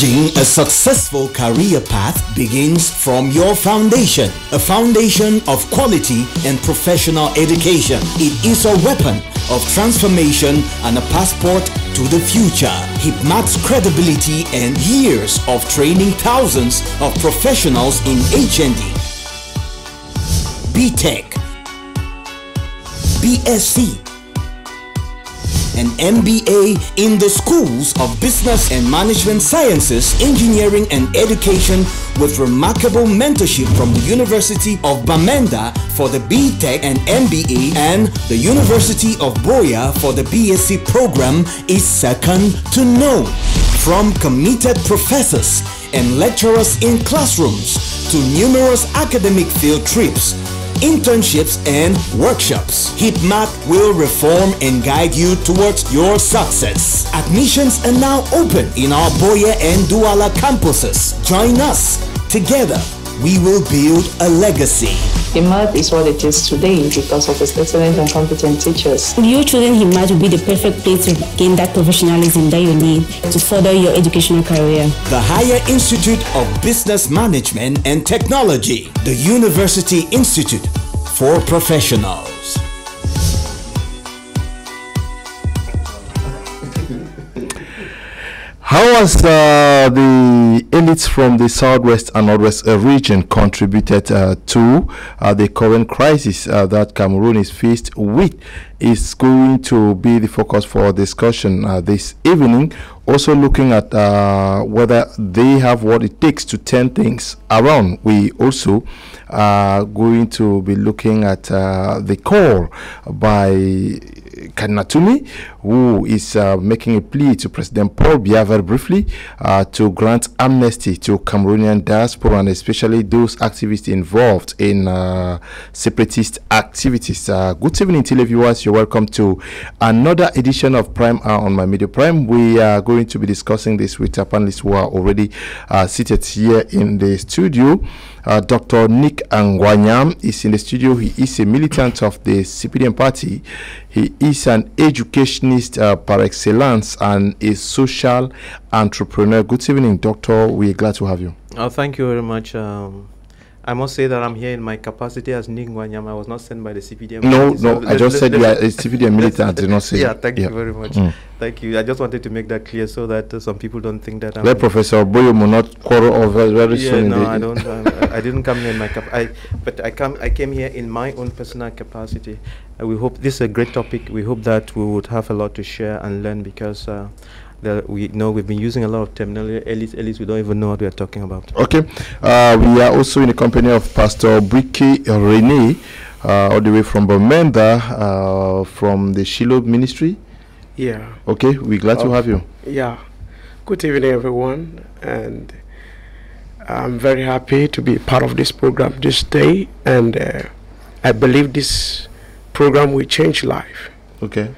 A successful career path begins from your foundation. A foundation of quality and professional education. It is a weapon of transformation and a passport to the future. HIBMAT's credibility and years of training thousands of professionals in HND, BTech, BSc, and MBA in the schools of Business and Management Sciences, Engineering and Education with remarkable mentorship from the University of Bamenda for the BTech and MBA and the University of Buea for the BSc program is second to none. From committed professors and lecturers in classrooms to numerous academic field trips internships, and workshops. HIBMAT will reform and guide you towards your success. Admissions are now open in our Buea and Douala campuses. Join us. Together, we will build a legacy. HIMAT is what it is today because of its excellent and competent teachers. Your children HIMAT will be the perfect place to gain that professionalism that you need to further your educational career. The Higher Institute of Business Management and Technology, the University Institute for Professionals. How has uh, the elites from the southwest and northwest uh, region contributed uh, to uh, the current crisis uh, that Cameroon is faced with? Is going to be the focus for discussion uh, this evening. Also, looking at whether they have what it takes to turn things around. We also are going to be looking at the call by Cardinal Tumi, who is uh, making a plea to President Paul Biya very briefly uh, to grant amnesty to Cameroonian diaspora and especially those activists involved in uh, separatist activities. Uh, good evening, televiewers. You're welcome to another edition of Prime Hour on My Media Prime. We are going to be discussing this with our panelists who are already uh, seated here in the studio. Uh, Dr. Nick Ngwanyam is in the studio. He is a militant of the CPDM party. He is an educationist uh, par excellence and a social entrepreneur. Good evening, Doctor. We're glad to have you. Oh, thank you very much. Um, I must say that I'm here in my capacity as Nick Ngwanyam. I was not sent by the CPDM. No, party, no, so I just said you are a CPDM militant. I did not say. Yeah, thank yeah. you very much. Mm. Thank you. I just wanted to make that clear so that uh, some people don't think that I'm. Let Professor Boyo not quarrel over very yeah, soon. No, I don't. I, I, didn't come here in my cap. I, but I come. I came here in my own personal capacity. Uh, we hope this is a great topic. We hope that we would have a lot to share and learn because. Uh, that we know we've been using a lot of terminology. At least, at least we don't even know what we are talking about. Okay, uh, we are also in the company of Pastor Bricky Rene, uh, all the way from Bamenda, uh, from the Shiloh Ministry. Yeah. Okay, we're glad to have you. Yeah. Good evening, everyone, and I'm very happy to be part of this program this day, and uh, I believe this program will change life. Okay.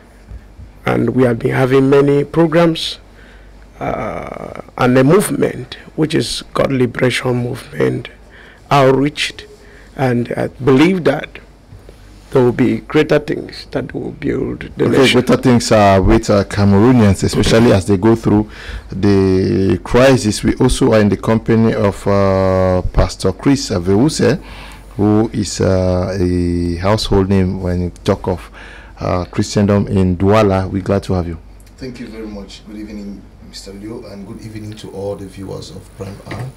And we have been having many programs uh, and a movement, which is God Liberation Movement, outreached, and I believe that there will be greater things that will build the okay, nation. Greater things are with uh, Cameroonians, especially as they go through the crisis. We also are in the company of uh, Pastor Chris Aveuse, who is uh, a household name when you talk of uh, Christendom in Douala. We're glad to have you. Thank you very much. Good evening, Mr. Leo, and good evening to all the viewers of Prime Hour.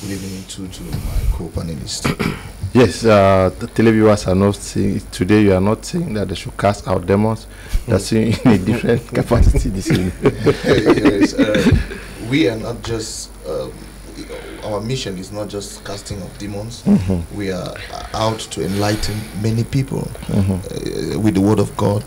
Good evening to, to my co-panelists. Yes, uh, the televiewers are not saying today. You are not saying that they should cast out demons. They're saying in a different capacity this evening. yes, uh, we are not just. Um, our mission is not just casting of demons. Mm -hmm. We are out to enlighten many people mm -hmm. uh, with the word of God.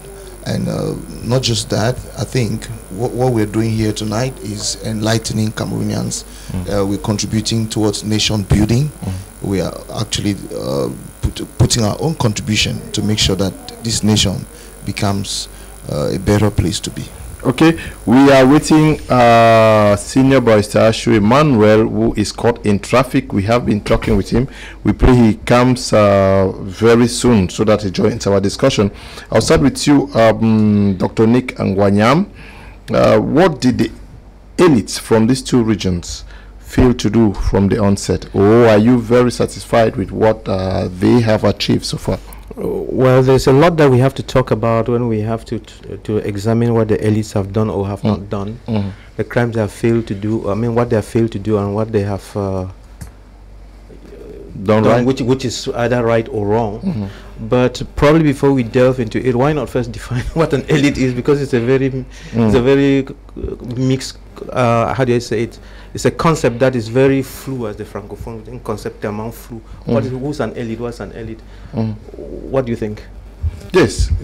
And uh, not just that, I think what, what, we're doing here tonight is enlightening Cameroonians. Mm. Uh, we're contributing towards nation building. Mm we are actually uh, put, putting our own contribution to make sure that this nation becomes uh, a better place to be. Okay, we are waiting uh, Senior Barrister Ashu who is caught in traffic. We have been talking with him. We pray he comes uh, very soon so that he joins our discussion. I'll start with you, um, Dr. Nick Ngwanyam. Uh, what did the elites from these two regions fail to do from the onset? Or are you very satisfied with what uh, they have achieved so far? Well, there's a lot that we have to talk about when we have to to examine what the elites have done or have not done, Mhm. the crimes they have failed to do. I mean, what they have failed to do and what they have uh, Done right? which which is either right or wrong. Mhm. But probably before we delve into it, why not first define what an elite is? Because it's a very it's a Mm. very uh, mixed. Uh, how do I say it? It's a concept that is very flu, as the francophone concept among flu. What Mm. is who's an elite? What's an elite? Mm. What do you think? Yes.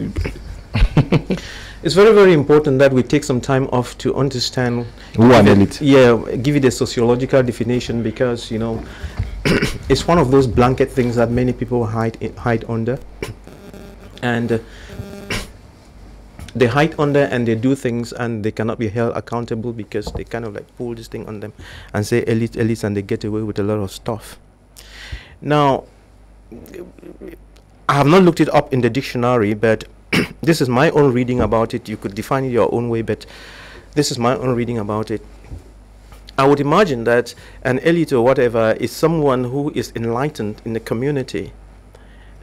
It's very, very important that we take some time off to understand Who an give it- elite? Yeah, give it a sociological definition because you know it's one of those blanket things that many people hide hide under, and uh, they hide under and they do things and they cannot be held accountable because they kind of like pull this thing on them and say elite, elites, and they get away with a lot of stuff. Now, I have not looked it up in the dictionary, but this is my own reading about it. You could define it your own way, but this is my own reading about it. I would imagine that an elite or whatever is someone who is enlightened in the community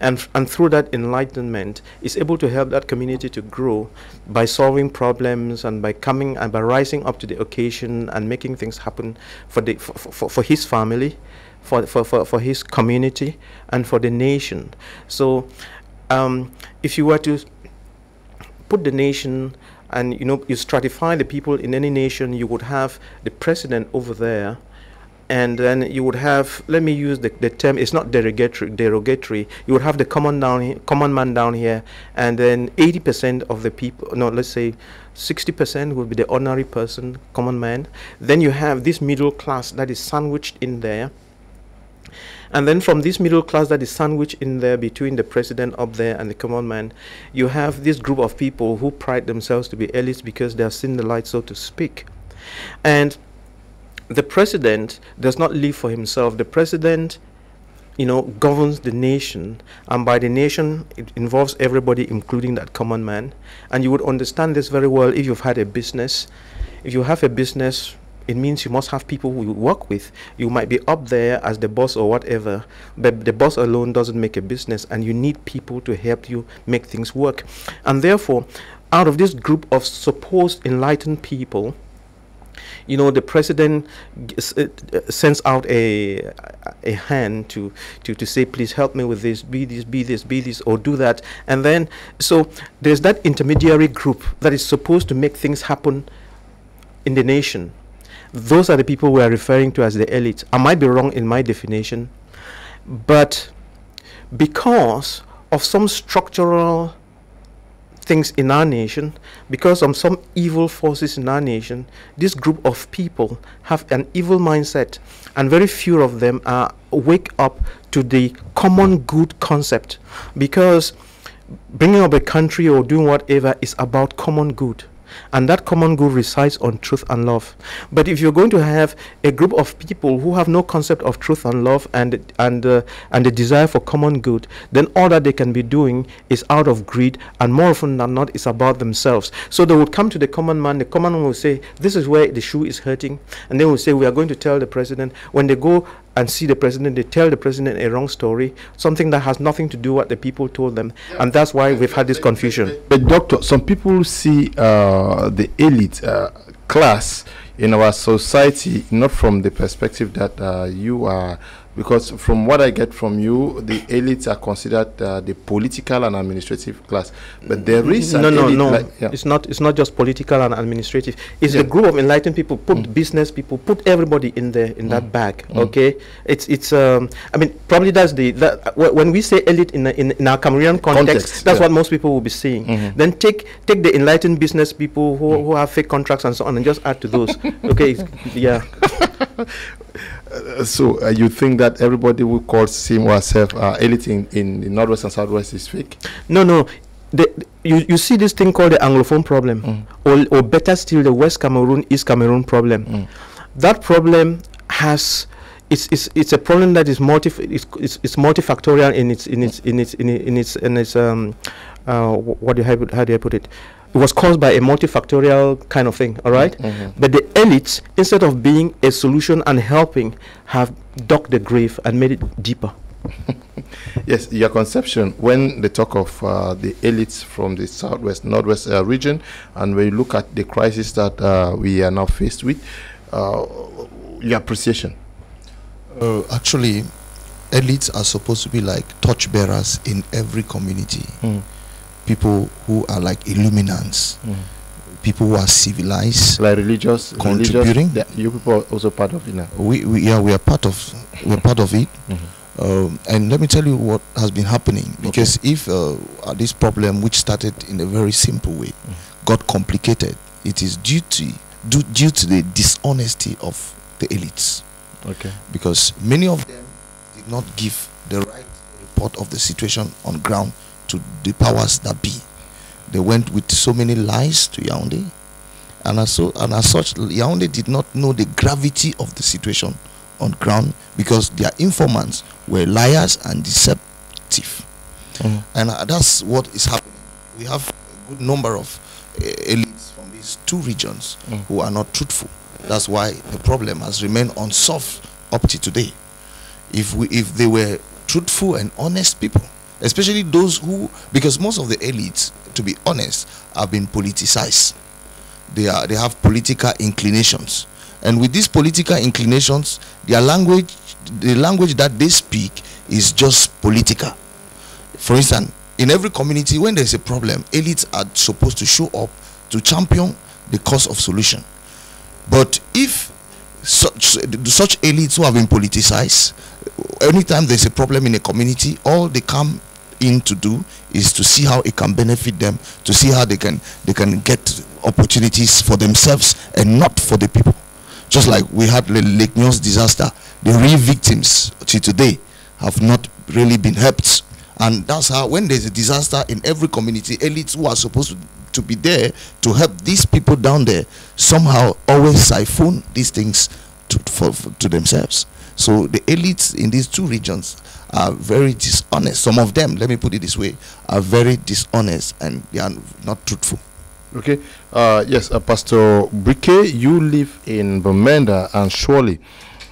and, and through that enlightenment is able to help that community to grow by solving problems and by coming and by rising up to the occasion and making things happen for, the, for, for, for his family, for, for, for, for his community, and for the nation. So um, if you were to put the nation and you know you stratify the people in any nation you would have the president over there and then you would have let me use the, the term it's not derogatory derogatory. You would have the common down common man down here and then 80% of the people no let's say 60% would be the ordinary person common man. Then you have this middle class that is sandwiched in there. And then from this middle class that is sandwiched in there between the president up there and the common man, you have this group of people who pride themselves to be elites because they have seen the light, so to speak. And the president does not live for himself. The president, you know, governs the nation, and by the nation, it involves everybody, including that common man. And you would understand this very well if you've had a business. If you have a business, it means you must have people who you work with. You might be up there as the boss or whatever, but the boss alone doesn't make a business, and you need people to help you make things work. And therefore, out of this group of supposed enlightened people, you know the president uh, sends out a a hand to, to to say please help me with this be this be this be this or do that. And then so there's that intermediary group that is supposed to make things happen in the nation. Those are the people we are referring to as the elite i might be wrong in my definition but because of some structural things in our nation, because of some evil forces in our nation, this group of people have an evil mindset, and very few of them are wake up to the common good concept. Because bringing up a country or doing whatever is about common good. And that common good resides on truth and love. But if you're going to have a group of people who have no concept of truth and love and and uh, and a desire for common good, then all that they can be doing is out of greed, and more often than not, it's about themselves. So they would come to the common man. The common man will say, "This is where the shoe is hurting," and they will say, "We are going to tell the president." When they go and see the president, they tell the president a wrong story, something that has nothing to do what the people told them, and that's why we've had this confusion. But doctor, some people see uh, the elite uh, class in our society not from the perspective that uh, you are, because from what I get from you, the elites are considered uh, the political and administrative class. But there is an no, no, no. like- yeah. It's not. It's not just political and administrative. It's Yeah. the group of enlightened people. Put Mm. business people. Put everybody in there in that bag. Mm. Okay. It's it's. Um. I mean, probably that's the that when we say elite in a- in, in our Cameroonian context, Context, that's yeah. what most people will be seeing. Mhm. Then take take the enlightened business people who, who have fake contracts and so on, and just add to those. okay. Yeah. Uh, so uh, you think that everybody who calls him or herself uh, elite in, in the northwest and southwest is fake? No, no. The, you, you see this thing called the Anglophone problem, Mm. or, or better still, the West Cameroon, East Cameroon problem. Mm. That problem has it's, it's, it's a problem that is multi it's, it's, it's multifactorial in its in its in its in, i- in its in its um uh what do you how, how do I put it it was caused by a multifactorial kind of thing, all right? Mm-hmm. But the elites, instead of being a solution and helping, have dug the grave and made it deeper. Yes, your conception when they talk of uh, the elites from the southwest, northwest uh, region, and when you look at the crisis that uh, we are now faced with, uh, your appreciation. Uh, actually, elites are supposed to be like torchbearers in every community. Mm. People who are like illuminants, people who are civilized. Like religious, Contributing? religious, you people are also part of it now. We, we yeah we are part of we are part of it. Um, and let me tell you what has been happening because if uh, uh, this problem which started in a very simple way got complicated it is due to due, due to the dishonesty of the elites Okay. because many of them did not give the right report of the situation on ground to the powers that be. They went with so many lies to Yaoundé, and as, so, and as such, Yaoundé did not know the gravity of the situation on ground because their informants were liars and deceptive. Mhm. And uh, that's what is happening. We have a good number of uh, elites from these two regions Mm. who are not truthful. That's why the problem has remained unsolved up to today. If we, if they were truthful and honest people, especially those who, because most of the elites, to be honest, have been politicized. They are, they have political inclinations, and with these political inclinations, their language, the language that they speak, is just political. For instance, in every community, when there's a problem, elites are supposed to show up to champion the cause of solution. But if such such elites who have been politicized, anytime there's a problem in a community, all they come in to do is to see how it can benefit them, to see how they can they can get opportunities for themselves and not for the people. Just like we had the Lake Nyos disaster, the real victims to today have not really been helped. And that's how when there's a disaster in every community, elites who are supposed to, to be there to help these people down there somehow always siphon these things to, for, for- to themselves. So the elites in these two regions are very dishonest. Some of them, let me put it this way, are very dishonest and they are not truthful. Okay. Uh, yes, uh, Pastor Brique, you live in Bamenda and surely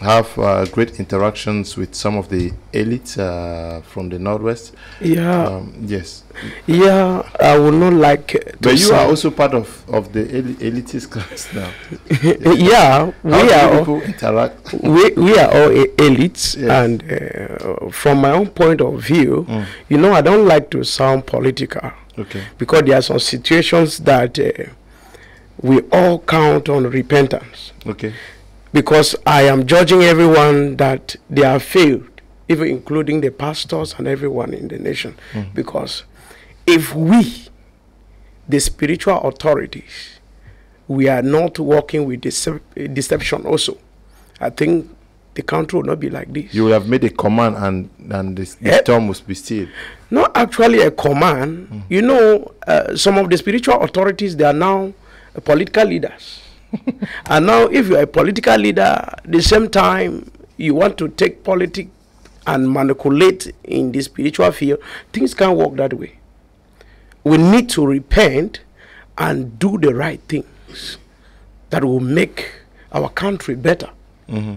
have uh, great interactions with some of the elites uh, from the northwest. Yeah, Um, yes, yeah. I would not like to but you are also part of of the eli- elitist class now. yeah, we are. all- people interact? we, we are all elites Yes. and uh, from my own point of view Mm. you know i don't like to sound political Okay. because there are some situations that uh, we all count on repentance Okay. Because i am judging everyone that they have failed even including the pastors and everyone in the nation because if we the spiritual authorities we are not working with decep- deception also i think the country will not be like this You have made a command and and this, the Eh? storm must be still. not actually a command. You know, uh, some of the spiritual authorities they are now uh, political leaders, and now if you are a political leader, the same time you want to take politics and manipulate in the spiritual field, things can't work that way. We need to repent and do the right things that will make our country better. Mm-hmm.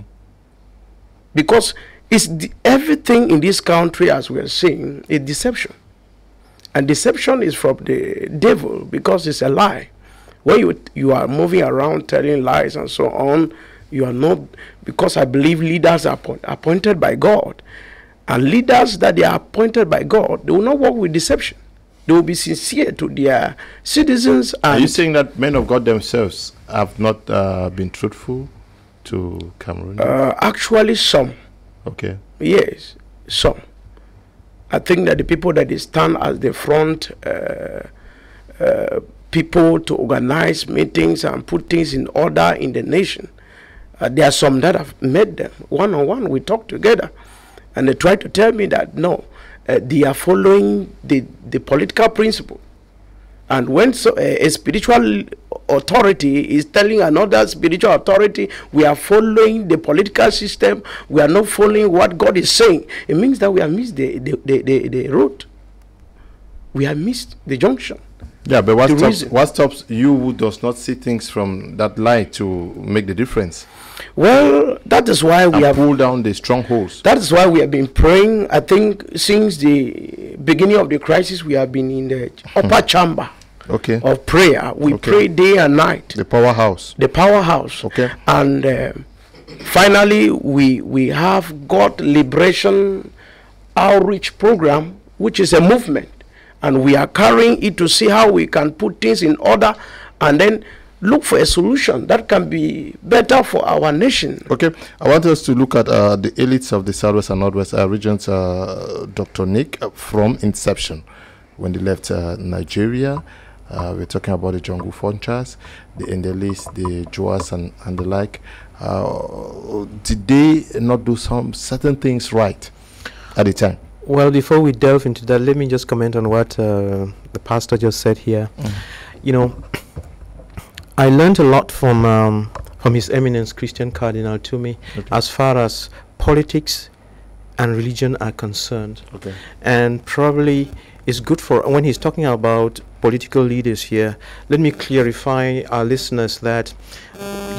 Because it's the, everything in this country as we are saying is deception. And deception is from the devil because it's a lie when you you are moving around telling lies and so on you are not because i believe leaders are appoint, appointed by god and leaders that they are appointed by god they will not work with deception they will be sincere to their citizens Are you saying that men of God themselves have not uh, been truthful to Cameroon? uh, actually some okay. Yes, some. I think that the people that they stand as the front uh, uh, people to organize meetings and put things in order in the nation, uh, there are some that have met them one on one. We talk together, and they try to tell me that no, uh, they are following the the political principle. And when so, a, a spiritual authority is telling another spiritual authority, we are following the political system, we are not following what God is saying, it means that we have missed the, the, the, the, the road. We have missed the junction. Yeah, but what The stops, reason- what stops you who does not see things from that light to make the difference? Well, that is why we have pull down the strongholds. That is why we have been praying. I think since the beginning of the crisis, we have been in the upper chamber Okay. of prayer. We Okay. pray day and night, The powerhouse. the powerhouse. Okay. And uh, finally, we we have got liberation outreach program, which is a movement, and we are carrying it to see how we can put things in order, and then look for a solution that can be better for our nation. Okay, I want us to look at uh, the elites of the Southwest and Northwest uh, regions. Uh, Dr. Nick, uh, from inception, when they left uh, Nigeria, uh, we're talking about the John Ngu Fonchas, the Endeleys, the Juas, and, and the like. Did they not do some certain things right at the time? Well, before we delve into that, let me just comment on what uh, the pastor just said here. You know, I learned a lot from um, from His Eminence Christian Cardinal Tumi Okay. as far as politics and religion are concerned. Okay. and probably it's good for when he's talking about political leaders here let me clarify our listeners that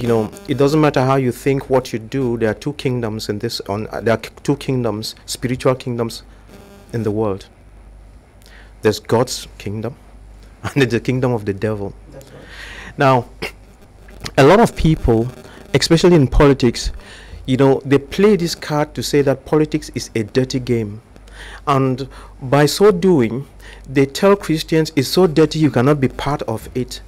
you know it doesn't matter how you think what you do there are two kingdoms in this on uh, there are two kingdoms spiritual kingdoms in the world. There's god's kingdom and there's the kingdom of the devil. Now a lot of people especially in politics you know they play this card to say that politics is a dirty game. And by so doing they tell christians it's so dirty you cannot be part of it.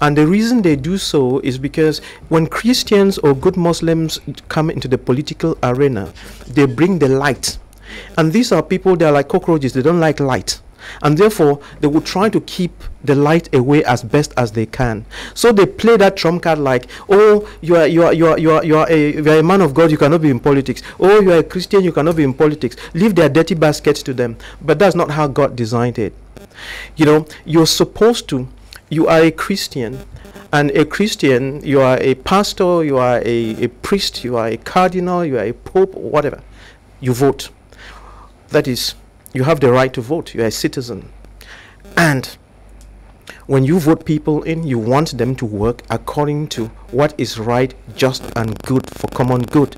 And the reason they do so is because when christians or good muslims come into the political arena they bring the light and these are people that are like cockroaches they don't like light. And therefore they will try to keep the light away as best as they can. So they play that trump card like oh you are you are you are you are, you are a you are a man of god you cannot be in politics. Oh you are a christian you cannot be in politics. Leave their dirty baskets to them. But that's not how god designed it. You know you're supposed to you are a christian. And a christian you are a pastor you are a, a priest you are a cardinal you are a pope whatever. You vote that is you have the right to vote. You're a citizen. And when you vote people in you want them to work according to what is right just and good for common good.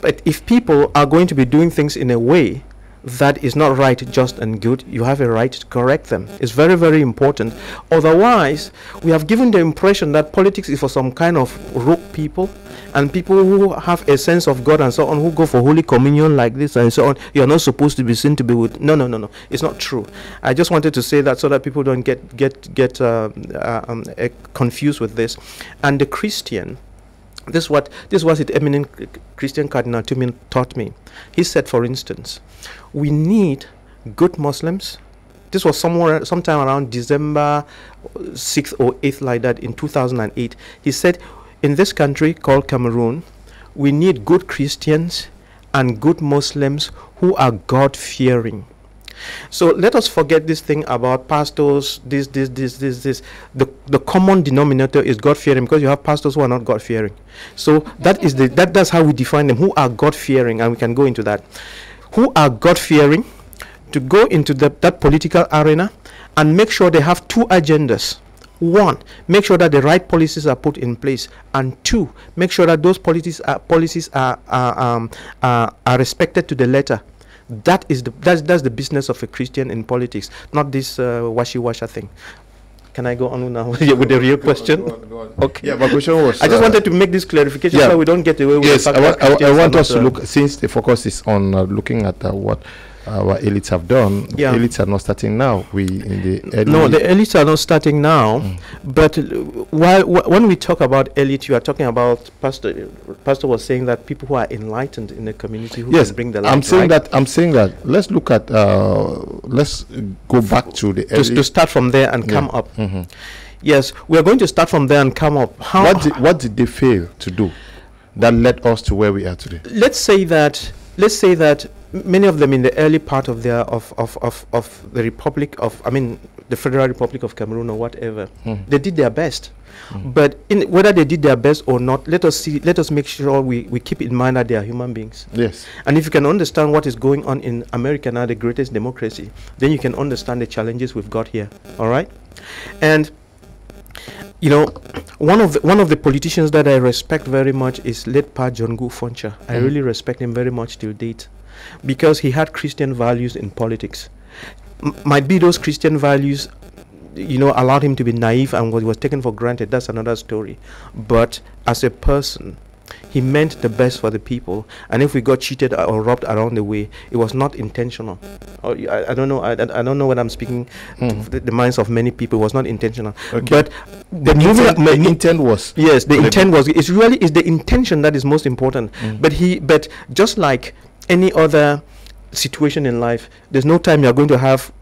But if people are going to be doing things in a way that is not right, just, and good, you have a right to correct them. It's very, very important. Otherwise, we have given the impression that politics is for some kind of rogue people and people who have a sense of God and so on, who go for Holy Communion like this and so on. You're not supposed to be seen to be with. No, no, no, no. It's not true. I just wanted to say that so that people don't get get get uh, uh, um, uh, confused with this. And the Christian this is what this was it eminent Christian Cardinal Tumi taught me. He said, for instance, we need good Muslims. This was somewhere sometime around December sixth or eighth, like that, in two thousand and eight. He said, in this country called Cameroon, we need good Christians and good Muslims who are God fearing. So let us forget this thing about pastors, this, this, this, this, this. The, the common denominator is God fearing because you have pastors who are not God fearing. So that is the that that's how we define them. Who are God fearing, and we can go into that. Who are God fearing to go into the, that political arena and make sure they have two agendas. One, make sure that the right policies are put in place, and two, make sure that those policies are, policies are are, um, are are respected to the letter. That is the that's that's the business of a Christian in politics, not this uh, washy washa thing. Can I go on now with the real question? Okay. Yeah, my question was. I just uh, wanted to make this clarification yeah. so we don't get away with Yes, the I fact want, I, wa- I want us to uh, look since the focus is on uh, looking at uh, what our elites have done. Yeah. Elites are not starting now. We in the No, the elites are not starting now. Mm. But uh, while wh- when we talk about elite, you are talking about pastor. Pastor was saying that people who are enlightened in the community who yes, can bring the light. I'm saying right? that. I'm saying that. Let's look at. Uh, let's go back to the to, early. to start from there and Yeah. come up. Mhm. Yes, we are going to start from there and come up. How? What did, what did they fail to do that led us to where we are today? let's say that let's say that many of them in the early part of their of, of, of, of the republic of i mean the Federal Republic of Cameroon or whatever. Mhm. They did their best. But in whether they did their best or not, let us see. Let us make sure we, we keep in mind that they are human beings. Yes. And if you can understand what is going on in America now, the greatest democracy, then you can understand the challenges we've got here. All right, and you know, one of the, one of the politicians that I respect very much is late Pa John Ngu Foncha. I Mhm. really respect him very much till date, because he had Christian values in politics. M- might be those Christian values, you know, allowed him to be naive and was, was taken for granted. That's another story. But as a person, he meant the best for the people. And if we got cheated or robbed along the way, it was not intentional. Or I, I don't know. I, I don't know when I'm speaking to the, the minds of many people. It was not intentional. Okay. But the moving Intent, the intent was Yes, the intent was. It's really is the intention that is most important. Mm. But he, but just like any other situation in life, there's no time you're going to have,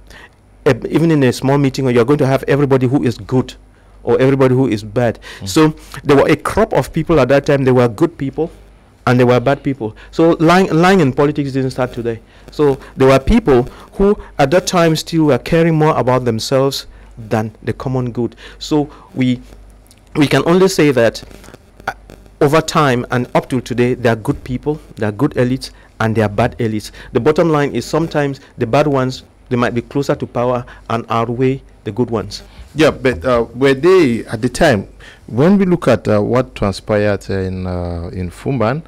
a, even in a small meeting, or you're going to have everybody who is good, or everybody who is bad. Mm. So there were a crop of people at that time. There were good people, and there were bad people. So lying, lying in politics didn't start today. So there were people who at that time still were caring more about themselves than the common good. So we we can only say that uh, over time and up to today, there are good people, there are good elites, and there are bad elites. The bottom line is sometimes the bad ones they might be closer to power and outweigh the good ones. Yeah, but uh, were they at the time when we look at uh, what transpired in uh, in Fumban?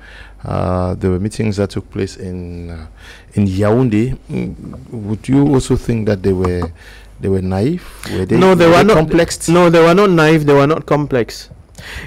Uh, there were meetings that took place in uh, in Yaoundé. Mm, would you also think that they were they were naive? Were they no, they were not complex. No, they were not naive. They were not complex.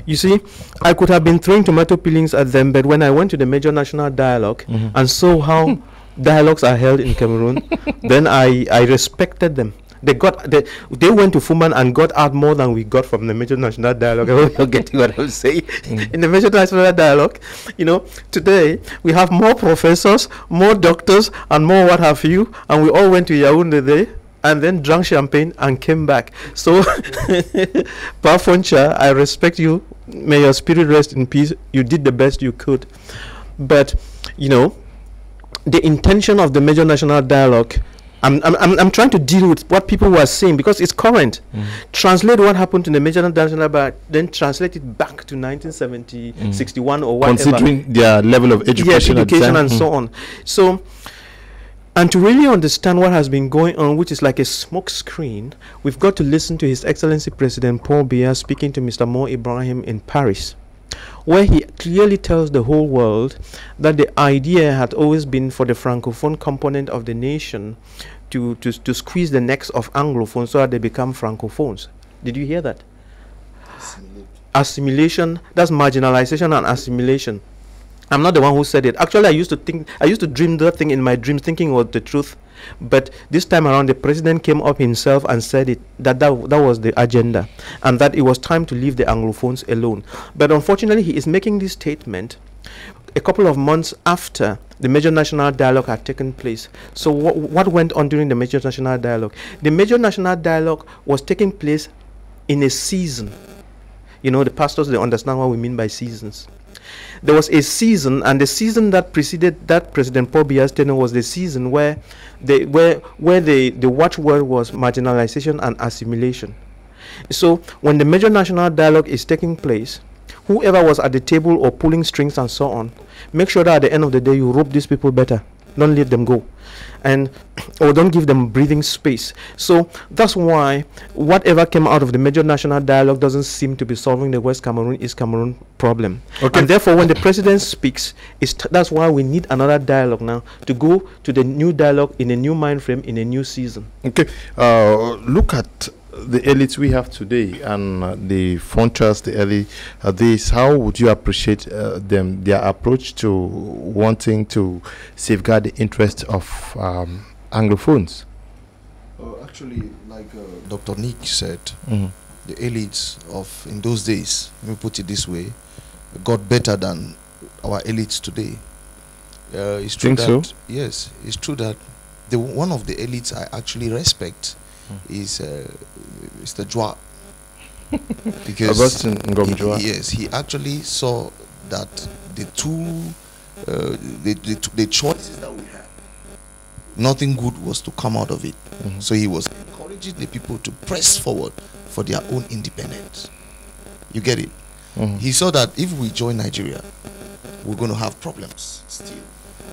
You see, I could have been throwing tomato peelings at them, but when I went to the major national dialogue Mhm. and saw how dialogues are held in Cameroon, then I, I respected them. They got they, they went to Fumban and got out more than we got from the major national dialogue. I hope you're getting what I'm saying. In the major national dialogue, you know, today we have more professors, more doctors, and more what have you, and we all went to Yaoundé there and then drank champagne and came back. So, Pa Foncha, I respect you. May your spirit rest in peace. You did the best you could. But, you know, the intention of the major national dialogue, I'm, I'm, I'm, trying to deal with what people were saying because it's current. Mm. Translate what happened to the major national dialogue, then translate it back to 1970, Mm. 61 or whatever Considering their level of education, yes, education and so Mm. on. So, and to really understand what has been going on, which is like a smoke screen, we've got to listen to His Excellency President Paul Biya speaking to Mr. Mo Ibrahim in Paris, where he clearly tells the whole world that the idea had always been for the francophone component of the nation to, to, to squeeze the necks of anglophones so that they become francophones. Did you hear that? assimilation that's marginalization and assimilation i'm not the one who said it actually i used to think i used to dream that thing in my dreams thinking it was the truth but this time around the president came up himself and said it that that, that was the agenda and that it was time to leave the anglophones alone but unfortunately he is making this statement a couple of months after the major national dialogue had taken place. So, what, what went on during the major national dialogue? The major national dialogue was taking place in a season. You know, the pastors they understand what we mean by seasons. There was a season, and the season that preceded that President Paul Biya's tenure was the season where the where where the the watchword was marginalization and assimilation. So, when the major national dialogue is taking place, whoever was at the table or pulling strings and so on, make sure that at the end of the day you rope these people better. Don't let them go. And or don't give them breathing space. So that's why whatever came out of the major national dialogue doesn't seem to be solving the West Cameroon East Cameroon problem. Okay. And therefore when the president speaks, it's t- that's why we need another dialogue now to go to the new dialogue in a new mind frame in a new season. Okay, uh, look at the elites we have today and uh, the Fonchas, the early uh, this. How would you appreciate uh, them, their approach to wanting to safeguard the interest of um, Anglophones? Uh, actually, like uh, Dr. Nick said, Mhm. the elites of in those days, let me put it this way, got better than our elites today. Uh, it's true Think that so? yes, it's true that the one of the elites I actually respect Hmm. Is uh, Mr. Jua. because Augustine he- yes, he actually saw that the two uh, the, the, the choices that we had, nothing good was to come out of it. Mhm. So he was encouraging the people to press forward for their own independence. You get it? He saw that if we join Nigeria, we're going to have problems still.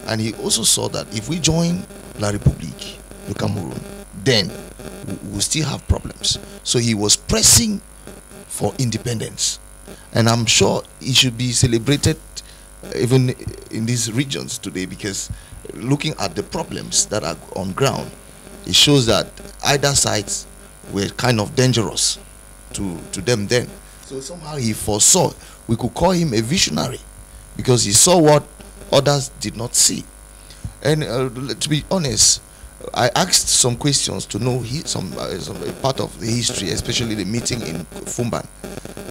And he also saw that if we join La République, the Cameroon, then we- still have problems. So he was pressing for independence. And I'm sure it should be celebrated uh, even in these regions today because looking at the problems that are on ground, it shows that either sides were kind of dangerous to, to them then. So somehow he foresaw, we could call him a visionary because he saw what others did not see. And uh, to be honest, I asked some questions to know he, some, uh, some a part of the history, especially the meeting in Fumban,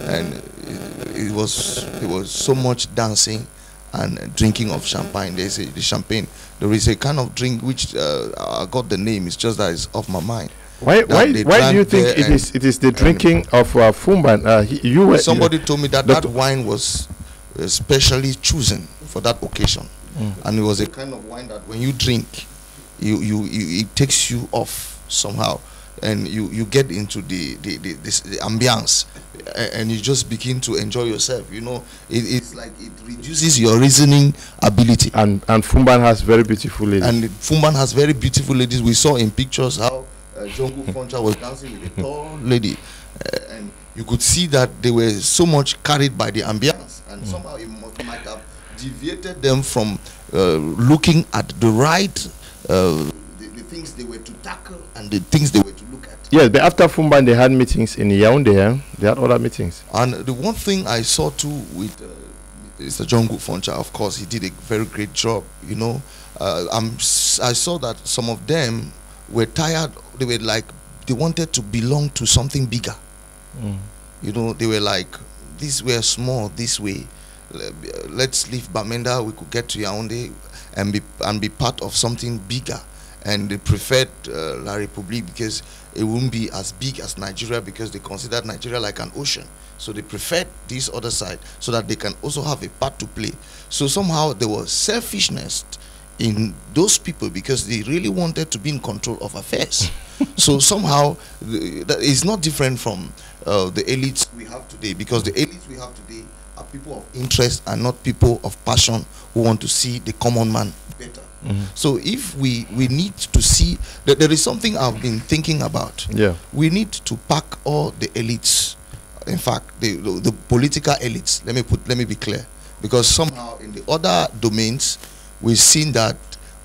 and it, it was it was so much dancing and drinking of champagne. They say the champagne. There is a kind of drink which uh, I got the name. It's just that it's off my mind. Why, why, why do you think it is it is the drinking of uh, Fumban? Uh, he- you were Somebody told me that that wine was uh, specially chosen for that occasion, Mm. and it was a kind of wine that when you drink, you you, you it takes you off somehow, and you you get into the the the, this, the ambiance, and you just begin to enjoy yourself. You know, it, it's like it reduces your reasoning ability. and and Fumban has very beautiful ladies. And Fumban has very beautiful ladies. We saw in pictures how uh, John Ngu Foncha was dancing with a tall lady, uh, and you could see that they were so much carried by the ambience, and somehow it might have deviated them from uh, looking at the right, the, the things they were to tackle and the things they were to look at. yes, but after Fumban they had meetings in Yaoundé. They had other meetings. And the one thing I saw too with uh, Mr. John Foncha, of course, he did a very great job. You know, uh, I'm, I saw that some of them were tired. They were like they wanted to belong to something bigger. You know, they were like, these were small this way. Let's leave Bamenda. We could get to Yaoundé and be and be part of something bigger. And they preferred uh, La République because it wouldn't be as big as Nigeria because they considered Nigeria like an ocean. So they preferred this other side so that they can also have a part to play. So somehow there was selfishness in those people because they really wanted to be in control of affairs. so somehow the- that is not different from uh, the elites we have today because the elites we have today are people of interest and not people of passion who want to see the common man better. So if we we need to see that there is something I've been thinking about. Yeah. We need to pack all the elites. In fact, the, the the political elites. Let me put. Let me be clear, because somehow in the other domains, we've seen that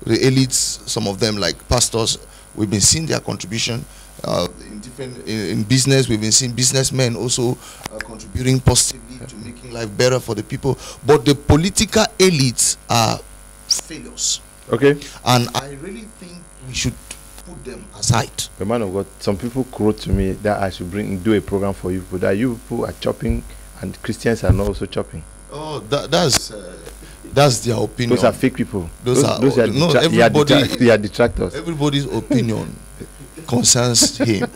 the elites, some of them like pastors, we've been seeing their contribution. Uh, in different in, in business, we've been seeing businessmen also uh, contributing positively making life better for the people. But the political elites are failures, Okay. and I really think we should put them aside. The man of God, some people quote to me that I should bring do a program for you, but that you people are chopping and Christians are not also chopping. Oh, that, that's uh, that's their opinion. Those are fake people. Those are- those are, no, detra- they are everybody- they are detractors. Everybody's opinion concerns him.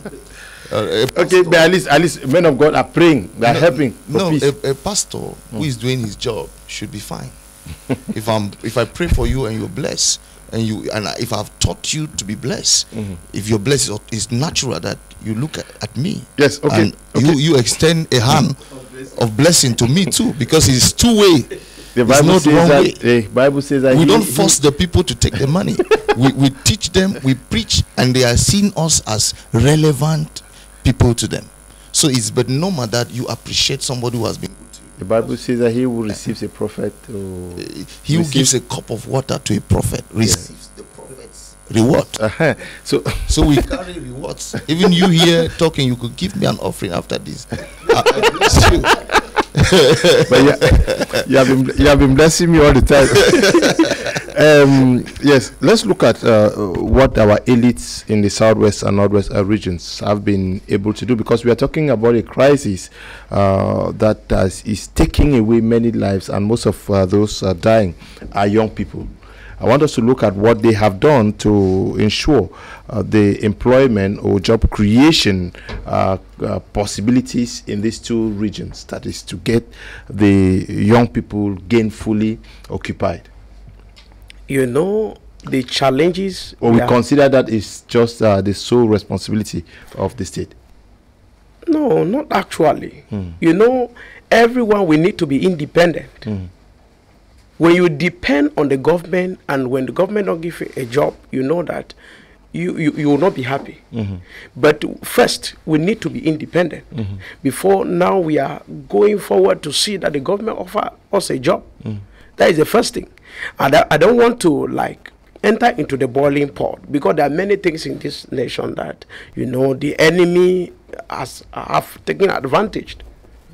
Uh, a Okay, but at least at least men of God are praying. They are no, helping No, a, a pastor who is doing his job should be fine. if I'm if I pray for you and you're blessed, and you and I- if I've taught you to be blessed, Mm-hmm. if you're blessed, it's- natural that you look at, at me. Yes, okay, And okay. you you extend a hand of blessing to me too, because it's two way. the it's Bible not says that way. the Bible says that we he- don't he- force the people to take the money. we, we teach them, we preach, and they are seeing us as relevant people to them. So it's but normal that you appreciate somebody who has been good to you. The Bible says that he who receives a prophet. oh, He who gives a cup of water to a prophet receives the prophet's reward. Uh-huh. So So we carry rewards. Even you here talking, you could give me an offering after this. I, I bless you. But you, you have been you have been blessing me all the time. um, yes, let's look at uh, what our elites in the southwest and northwest uh, regions have been able to do because we are talking about a crisis uh, that has, is taking away many lives, and most of uh, those uh, dying are young people. I want us to look at what they have done to ensure uh, the employment or job creation uh, uh, possibilities in these two regions. That is to get the young people gainfully occupied. You know, the challenges. Or we consider that is just uh, the sole responsibility of the state. No, not actually. You know, everyone we need to be independent. When you depend on the government and when the government don't give you a job, you know that you, you, you will not be happy. Mm-hmm. But first, we need to be independent. Mm-hmm. Before now, we are going forward to see that the government offer us a job. Mm-hmm. That is the first thing. And I, I don't want to like enter into the boiling pot because there are many things in this nation that you know the enemy has have taken advantage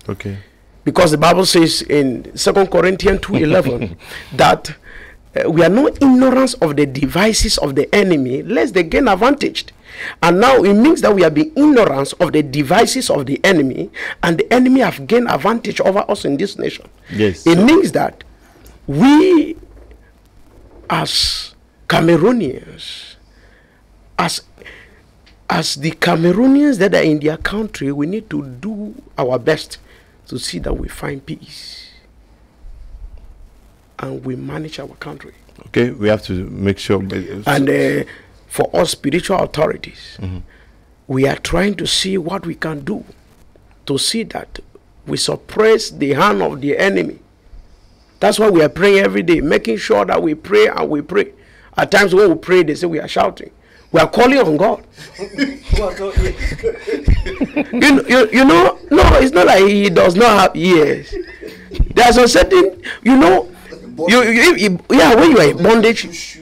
Okay. because the bible says in second corinthians 2.11 that uh, we are no ignorance of the devices of the enemy lest they gain advantage. And now it means that we are being ignorance of the devices of the enemy and the enemy have gained advantage over us in this nation. Yes. it means that we as cameroonians as as the Cameroonians that are in their country, we need to do our best to see that we find peace and we manage our country. Okay, we have to make sure. And uh, for us spiritual authorities, we are trying to see what we can do to see that we suppress the hand of the enemy. That's why we are praying every day, making sure that we pray and we pray. At times when we pray, they say we are shouting. We are calling on God. you, know- you, you know, no, it's not like he does not have ears. There's a certain, you know, you, you, you- yeah, when you are in bondage,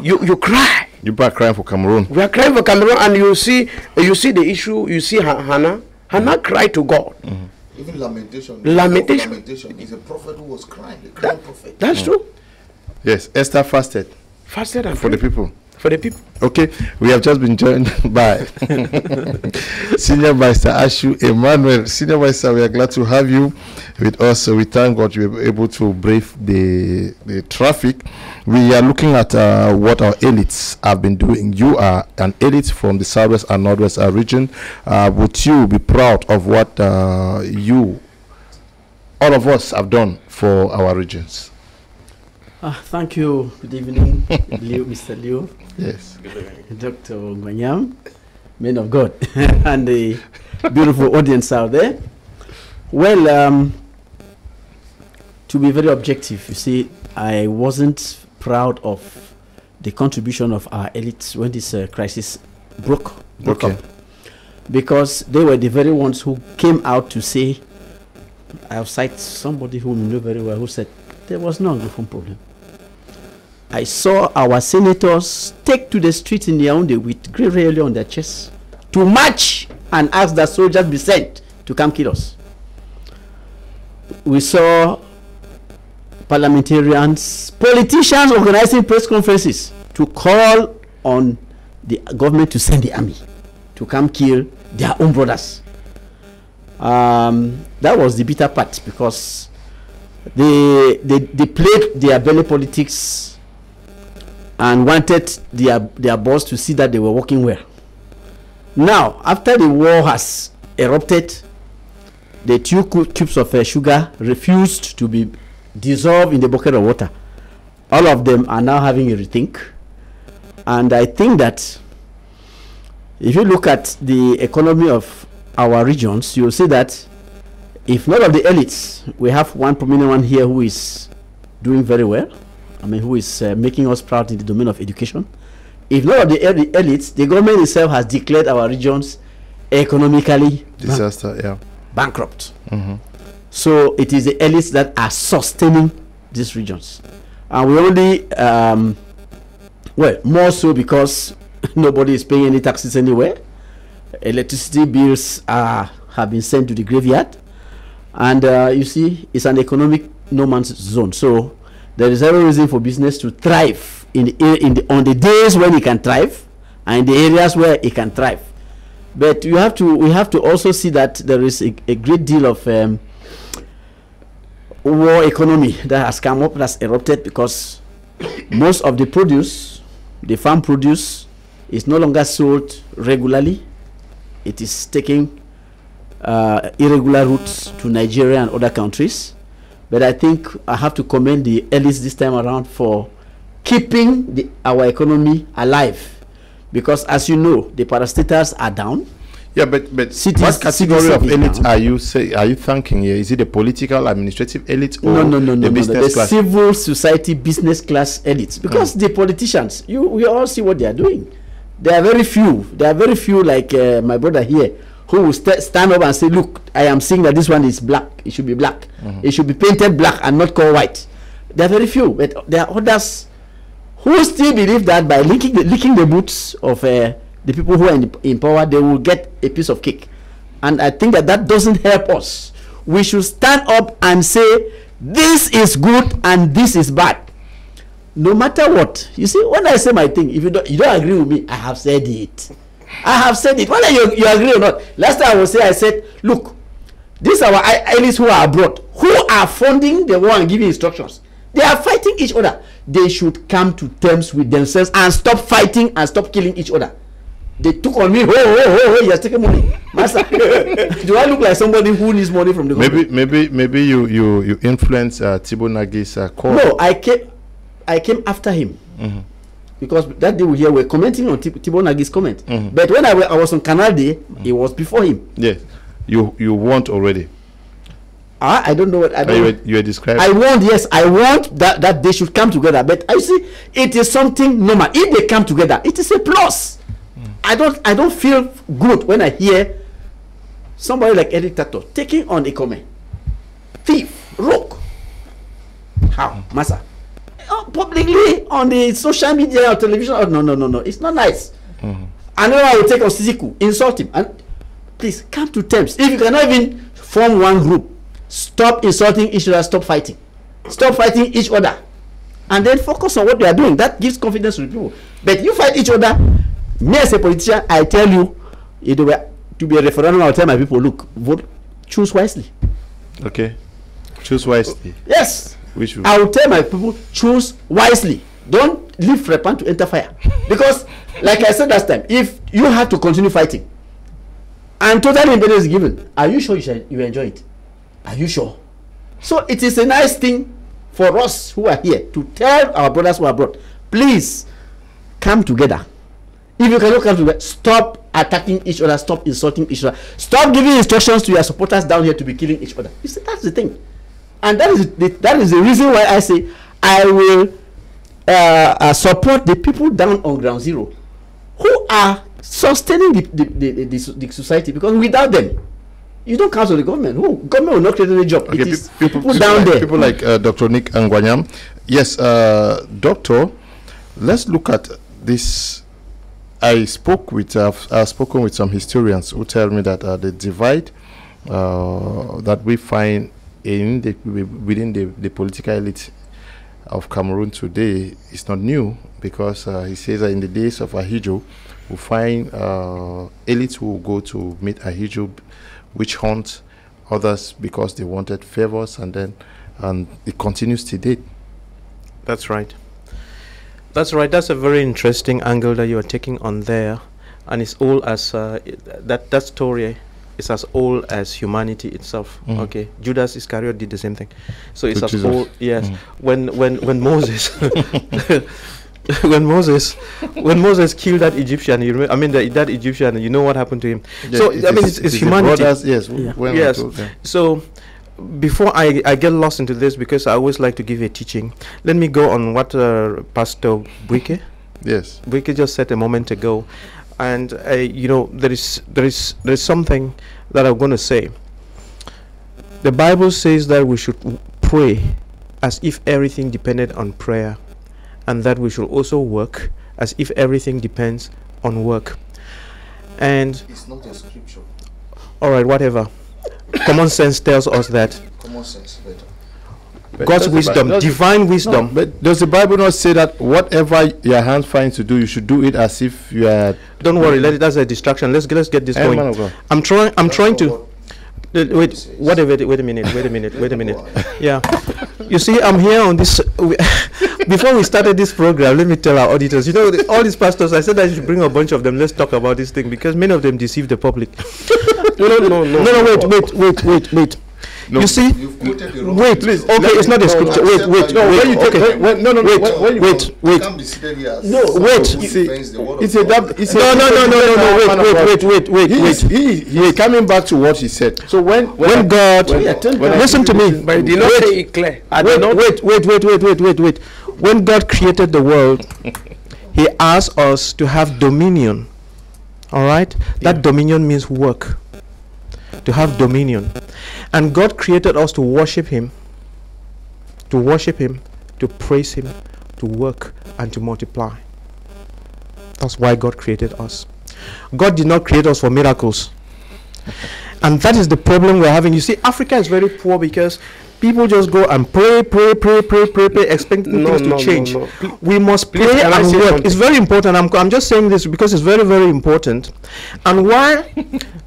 you, you cry. you are crying for Cameroon. We are crying for Cameroon, and you see, you see the issue. You see Ha- Hannah. Hannah mm-hmm. cried to God. Mm-hmm. Even lamentation. Lamentation. Lamentation is a prophet who was crying, the crying prophet. That's mm. true. Yes, Esther fasted Fasted and for the people. For the people. Okay, we have just been joined by Senior Vice Ashu Emmanuel. Senior Vice, we are glad to have you with us. So we thank God you were able to brave the the traffic. We are looking at uh, what our elites have been doing. You are an elite from the southwest and northwest uh, region. Uh, would you be proud of what uh, you, all of us, have done for our regions? Ah, thank you. Good evening, Leo, Mr. Leo, Yes. Dr. Ngwanyam, men of God, and the beautiful audience out there. Well, um, to be very objective, you see, I wasn't proud of the contribution of our elites when this uh, crisis broke, broke Okay. up. Because they were the very ones who came out to say, I'll cite somebody whom you know very well who said, there was no Anglophone problem. I saw our senators take to the streets in Yaoundé with great rally on their chests to march and ask that soldiers be sent to come kill us. We saw parliamentarians, politicians organizing press conferences to call on the government to send the army to come kill their own brothers. Um, that was the bitter part because they, they, they played their belly politics and wanted their, their boss to see that they were working well. Now, after the war has erupted, the two cu- cubes of uh, sugar refused to be dissolved in the bucket of water. All of them are now having a rethink. And I think that if you look at the economy of our regions, you'll see that if not of the elites, we have one prominent one here who is doing very well. I mean, who is uh, making us proud in the domain of education. If not of the el- elites, the government itself has declared our regions economically Disaster, yeah. bankrupt. So it is the elites that are sustaining these regions, and we only, um, well, more so because nobody is paying any taxes anywhere. Electricity bills are have been sent to the graveyard, and uh, you see, it's an economic no man's zone. So there is every reason for business to thrive in the, in the on the days when it can thrive, and in the areas where it can thrive. But you have to we have to also see that there is a, a great deal of um, war economy that has come up that's erupted because most of the produce the farm produce is no longer sold regularly. It is taking uh, irregular routes to nigeria and other countries but i think i have to commend the elites this time around for keeping the, our economy alive. Because as you know, the parastatals are down. Yeah, but but Cities- what category of elite are you say are you thanking here? Is it the political, administrative elite or no, no, no, no, the no, no. The class? civil society business class elites. Because the politicians, you we all see what they are doing. There are very few. There are very few like uh, my brother here who will sta stand up and say, "Look, I am seeing that this one is black. It should be black. It should be painted black and not called white." There are very few, but there are others who still believe that by licking the, licking the boots of uh, the people who are in, in power, they will get a piece of cake. And I think that that doesn't help us. We should stand up and say, this is good and this is bad. No matter what. You see, when I say my thing, if you don't, you don't agree with me, I have said it. I have said it. Whether you, you agree or not. Last time I will say, I said, look, these are our allies who are abroad, who are funding the war and giving instructions. They are fighting each other. They should come to terms with themselves and stop fighting and stop killing each other. They took on me, oh, oh, oh, ho, you're taking money. Master, do I look like somebody who needs money from the government? Maybe maybe maybe you you you influence uh, Tibor Nagy's uh, call. No, I came, I came after him. Because that day we here were commenting on Tibor Nagy's comment. Mm-hmm. But when I, I was on Canal Day, it mm-hmm. was before him. Yes, you you want already. I, I don't know what I don't you were, you were describing. I want, yes, I want that, that they should come together. But I see it is something normal. If they come together, it is a plus. Mm. I don't I don't feel good when I hear somebody like Eric Tataw taking on a comment. Thief, rogue. How? Mm. Massa. Oh, publicly on the social media or television. Oh, no, no, no, no. It's not nice. Mm-hmm. Another one will take on Sisiku, insult him. And please come to terms. If you cannot even form one group, stop insulting each other, stop fighting. Stop fighting each other. And then focus on what you are doing. That gives confidence to the people. But you fight each other, me as a politician, I tell you, there were to be a referendum, I'll tell my people, look, vote, choose wisely. okay, choose wisely. Yes. Which I will tell my people choose wisely. Don't leave Frepan to enter fire. Because, like I said last time, if you have to continue fighting and total independence is given, are you sure you, shall, you enjoy it? Are you sure? So it is a nice thing for us who are here to tell our brothers who are abroad, please come together. If you cannot come together, stop attacking each other, stop insulting each other, stop giving instructions to your supporters down here to be killing each other. You see, that's the thing. And that is the, that is the reason why I say I will uh, uh, support the people down on ground zero who are sustaining the, the, the, the, the, society because without them, you don't count on the government. Who government will not create any job. Okay, it is pe- people, down like, there. People like uh, Dr. Nick Ngwanyam. Yes, uh, Doctor, let's look at this. I spoke with, uh, I've spoken with some historians who tell me that uh, the divide uh, that we find in the, within the, the political elite of Cameroon today is not new because uh, he says that in the days of Ahidjo, we find uh, elites who go to meet Ahidjo, witch hunt others because they wanted favors, and then and it continues to date. That's right. That's right. That's a very interesting angle that you are taking on there, and it's all as uh, that that story is as old as humanity itself. Mhm. Okay, Judas Iscariot did the same thing, so it's To as Jesus. old. Yes, Mhm. when when when Moses. when Moses, when Moses killed that Egyptian, you remember, I mean the, that Egyptian, you know what happened to him. so I mean, it's, it's it is humanity. brothers, yes, Yeah. when Yes. told them. So, before I, I get lost into this, because I always like to give a teaching, let me go on what uh, Pastor Buike, Yes. Buike just said a moment ago. And, uh, you know, there is, there, is, there is something that I'm going to say. The Bible says that we should pray as if everything depended on prayer, and that we should also work as if everything depends on work. And, It's not a scripture. all right, whatever. Common sense tells us that Common sense better. But God's does the Bi- wisdom, divine No, wisdom. but does the Bible not say that whatever your hand finds to do, you should do it as if you are? Don't worry, let it, that's a distraction. Let's let's get this going. I'm trying. I'm trying to. what Uh, wait, says. wait a minute. Wait a minute. Wait a minute. Wait a minute. Yeah. You see, I'm here on this. Before we started this program, let me tell our auditors. You know, all these pastors. I said I should bring a bunch of them. Let's talk about this thing because many of them deceive the public. No, no, no, no. no, no. Wait, wait, wait, wait, wait. No, you see, You've quoted the wrong wait, scripture. okay, it's not a scripture. no, Wait, wait, no, wait, when you take- okay. when- when- no, no, no, wait, when- when you wait, wait. Can't be seated here No, wait, you see, defends the word It's a God. It's No, a no, no, no, no, no, wait, wait, wait, wait, wait, He is, wait. he, is- he is coming back to what he said. So when When God, when- when listen to me. But he did not say it clear. I Wait, not wait, wait, wait, wait, wait, wait, wait. When God created the world, He asked us to have dominion. All right? That dominion means work. To have dominion. And God created us to worship Him, to worship Him, to praise Him, to work, and to multiply. That's why God created us. God did not create us for miracles. And that is the problem we're having. You see, Africa is very poor because people just go and pray, pray, pray, pray, pray, pray, expecting No, things no, to change. no. We must please, pray and work. something? It's very important. I'm, I'm just saying this because it's very, very important. And why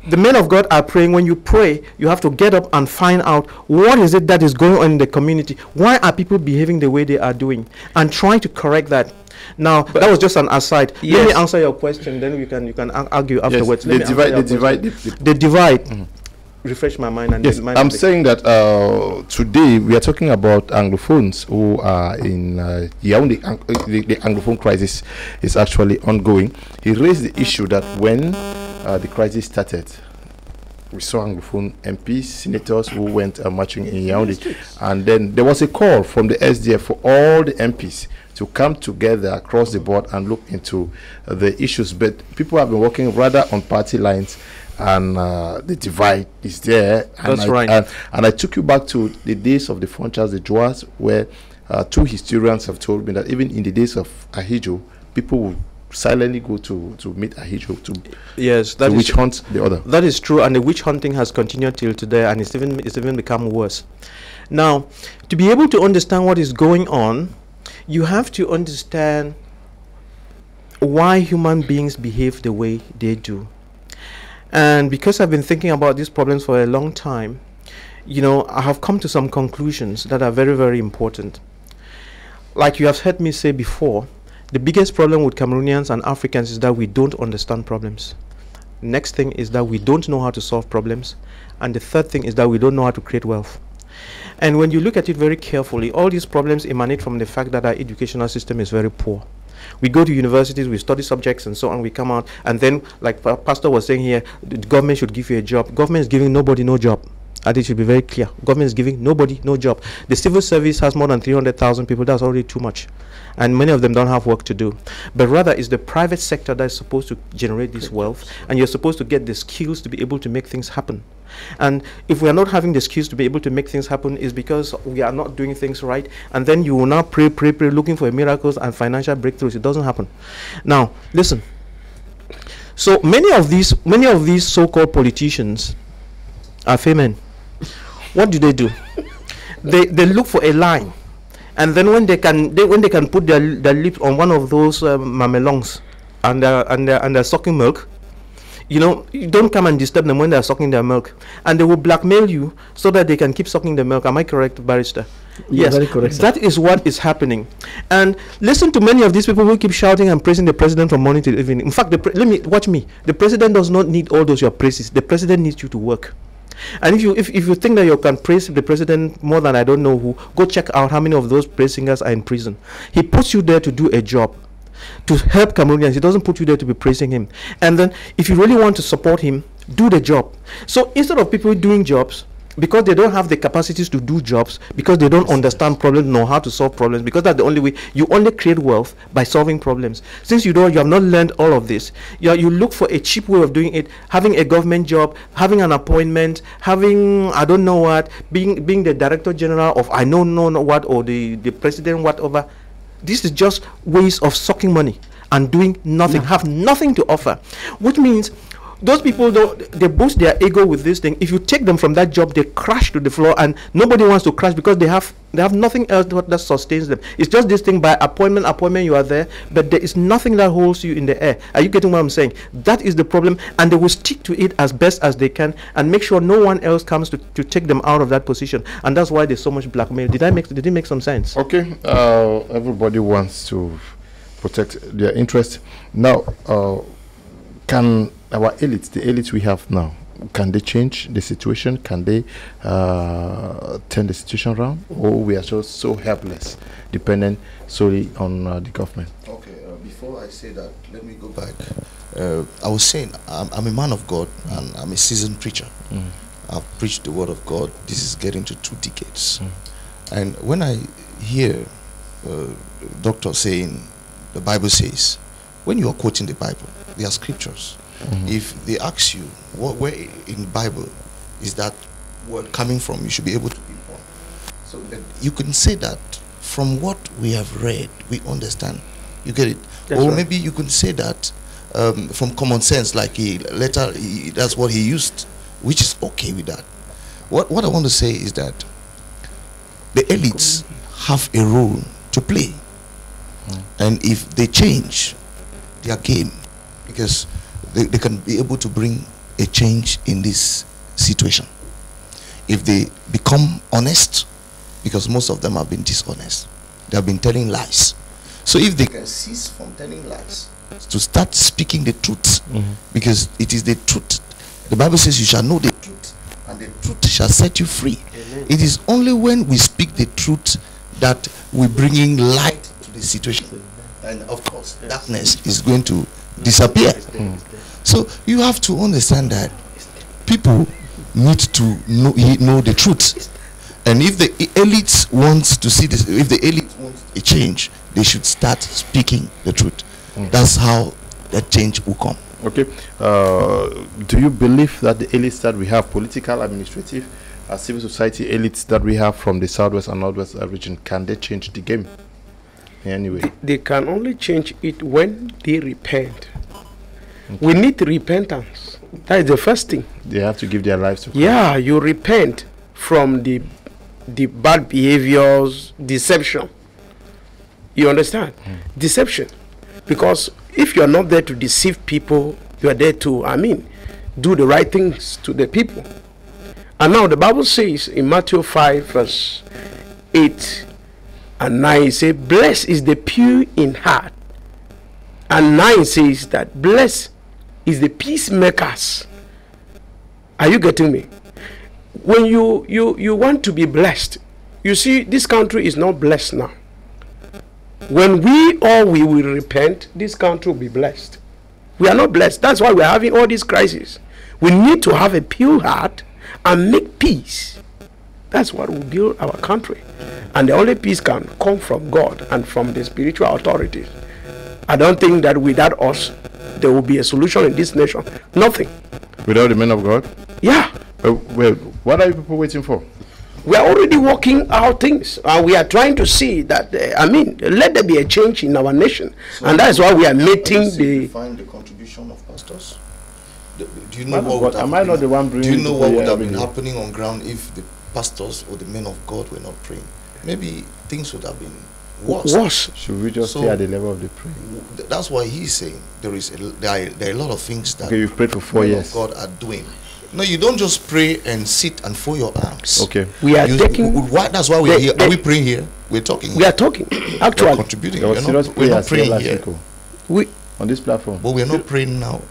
the men of God are praying, when you pray, you have to get up and find out what is it that is going on in the community. Why are people behaving the way they are doing? And try to correct that. Now, that was just an aside. Let me answer your question, then we can you can argue afterwards. the Let me answer divide- your the divide- question. the- the- the divide. Mm-hmm. Refresh my mind and Yes, mind I'm saying that uh, today we are talking about Anglophones who are in uh, Yaoundé. Ang- the, the Anglophone crisis is actually ongoing. He raised the issue that when uh, the crisis started, we saw Anglophone MPs, senators who went uh, marching in Yaoundé, and then there was a call from the SDF for all the MPs to come together across the board and look into uh, the issues. But people have been working rather on party lines, and uh, the divide is there. And That's I, right. And, and I took you back to the days of the Fonchas, the Juas, where uh, two historians have told me that even in the days of Ahidjo, people would silently go to, to meet Ahidjo to, Yes, to that is witch hunt the other. That is true, and the witch hunting has continued till today, and it's even it's even become worse. Now, to be able to understand what is going on, you have to understand why human beings behave the way they do. And because I've been thinking about these problems for a long time, you know, I have come to some conclusions that are very, very important. Like you have heard me say before, the biggest problem with Cameroonians and Africans is that we don't understand problems. Next thing is that we don't know how to solve problems. And the third thing is that we don't know how to create wealth. And when you look at it very carefully, all these problems emanate from the fact that our educational system is very poor. We go to universities, we study subjects and so on, we come out, and then, like Pa- Pastor was saying here, the government should give you a job. Government is giving nobody no job. I think it should be very clear. Government is giving nobody no job. The civil service has more than 300,000 people. That's already too much. And many of them don't have work to do. But rather, it's the private sector that is supposed to generate this wealth. And you're supposed to get the skills to be able to make things happen. And if we are not having the skills to be able to make things happen, is because we are not doing things right. And then you will now pray, pray, pray, looking for miracles and financial breakthroughs. It doesn't happen. Now, listen. So many of these, many of these so-called politicians are femen. What do they do? they they look for a line, and then when they can they, when they can put their their lips on one of those um, mamelons, and and and they're sucking milk, you know, you don't come and disturb them when they're sucking their milk, and they will blackmail you so that they can keep sucking the milk. Am I correct, barrister? You're yes, very correct, that is what is happening. And listen to many of these people who keep shouting and praising the president from morning till evening. In fact, let me watch me. The president does not need all those your praises. The president needs you to work. And if you if, if you think that you can praise the president more than I don't know who, go check out how many of those praise singers are in prison. He puts you there to do a job to help Cameroonians. He doesn't put you there to be praising him. And then, if you really want to support him, do the job. So instead of people doing jobs, because they don't have the capacities to do jobs, because they don't understand problems, know how to solve problems, because that's the only way you only create wealth by solving problems. Since you don't, you have not learned all of this. You, you look for a cheap way of doing it, having a government job, having an appointment, having I don't know what, being being the director general of I know no no what or the the president whatever. This is just ways of sucking money and doing nothing, have nothing to offer, which means those people don't they boost their ego with this thing. If you take them from that job, they crash to the floor, and nobody wants to crash because they have they have nothing else that, that sustains them. It's just this thing by appointment, appointment. You are there, but there is nothing that holds you in the air. Are you getting what I'm saying? That is the problem, and they will stick to it as best as they can and make sure no one else comes to, to take them out of that position. And that's why there's so much blackmail. Did I make did it make some sense? Okay, uh, everybody wants to protect their interest. Now, uh, can our elites, the elites we have now, can they change the situation? Can they uh, turn the situation around? Or we are just so helpless, dependent solely on uh, the government? Okay, uh, before I say that, let me go back. Uh, I was saying, I'm, I'm a man of God and I'm a seasoned preacher. Mm. I've preached the word of God. This is getting to two decades. Mm. And when I hear uh, doctor saying, the Bible says, when you are quoting the Bible, they are scriptures. Mhm. If they ask you, what, where in the Bible is that word coming from, you should be able to pinpoint. So that you can say that from what we have read, we understand. You get it? That's or right. maybe you can say that um, from common sense, like he later he, that's what he used, which is okay with that. What what I want to say is that the elites have a role to play, and if they change their game, because they, they can be able to bring a change in this situation. If they become honest, because most of them have been dishonest, they have been telling lies. So if they can cease from telling lies to start speaking the truth, mm-hmm. because it is the truth. The Bible says you shall know the truth, and the truth shall set you free. It is only when we speak the truth that we bringing light to the situation, and of course, darkness is going to disappear. So you have to understand that people need to know know the truth, and if the elites wants to see this, if the elite wants a change, they should start speaking the truth. That's how that change will come. Okay. Uh, do you believe that the elites that we have, political, administrative, uh, civil society elites that we have from the southwest and northwest region, can they change the game? Anyway. They can only change it when they repent. We need repentance. That is the first thing. They have to give their lives to Christ. Yeah, you repent from the the bad behaviors, deception. You understand? Hmm. Deception. Because if you are not there to deceive people, you are there to, I mean, do the right things to the people. And now the Bible says in Matthew 5, verse 8 and 9, it says, Blessed is the pure in heart. And 9 says that blessed is the peacemakers. Are you getting me? When you you you want to be blessed, you see this country is not blessed now. When we all we will repent, this country will be blessed. We are not blessed. That's why we are having all these crises. We need to have a pure heart and make peace. That's what will build our country. And the only peace can come from God and from the spiritual authorities. I don't think that without us there will be a solution in this nation. Nothing. Without the men of God? Yeah. Uh, well, what are you people waiting for? we are already working out things and we are trying to see that uh, i mean let there be a change in our nation and that's why we are meeting the find the contribution of pastors. Do do you know of what would have am I not been- the one Do you know what would have been happening on ground if the pastors or the men of God were not praying? Maybe things would have been worse. worse Should we just So- stay at the level of the prayer? That's why he's saying there is a, l- there, are, there are a lot of things that Okay, you've prayed for four men years. of God are doing. No, you don't just pray and sit and fold your arms. Okay. we are You- taking w- why, that's why we're the- here. the- Are we praying here? We're talking. we are talking We're actually contributing. We're not, we're not praying here. week oh, we, on this platform. But we're not praying now.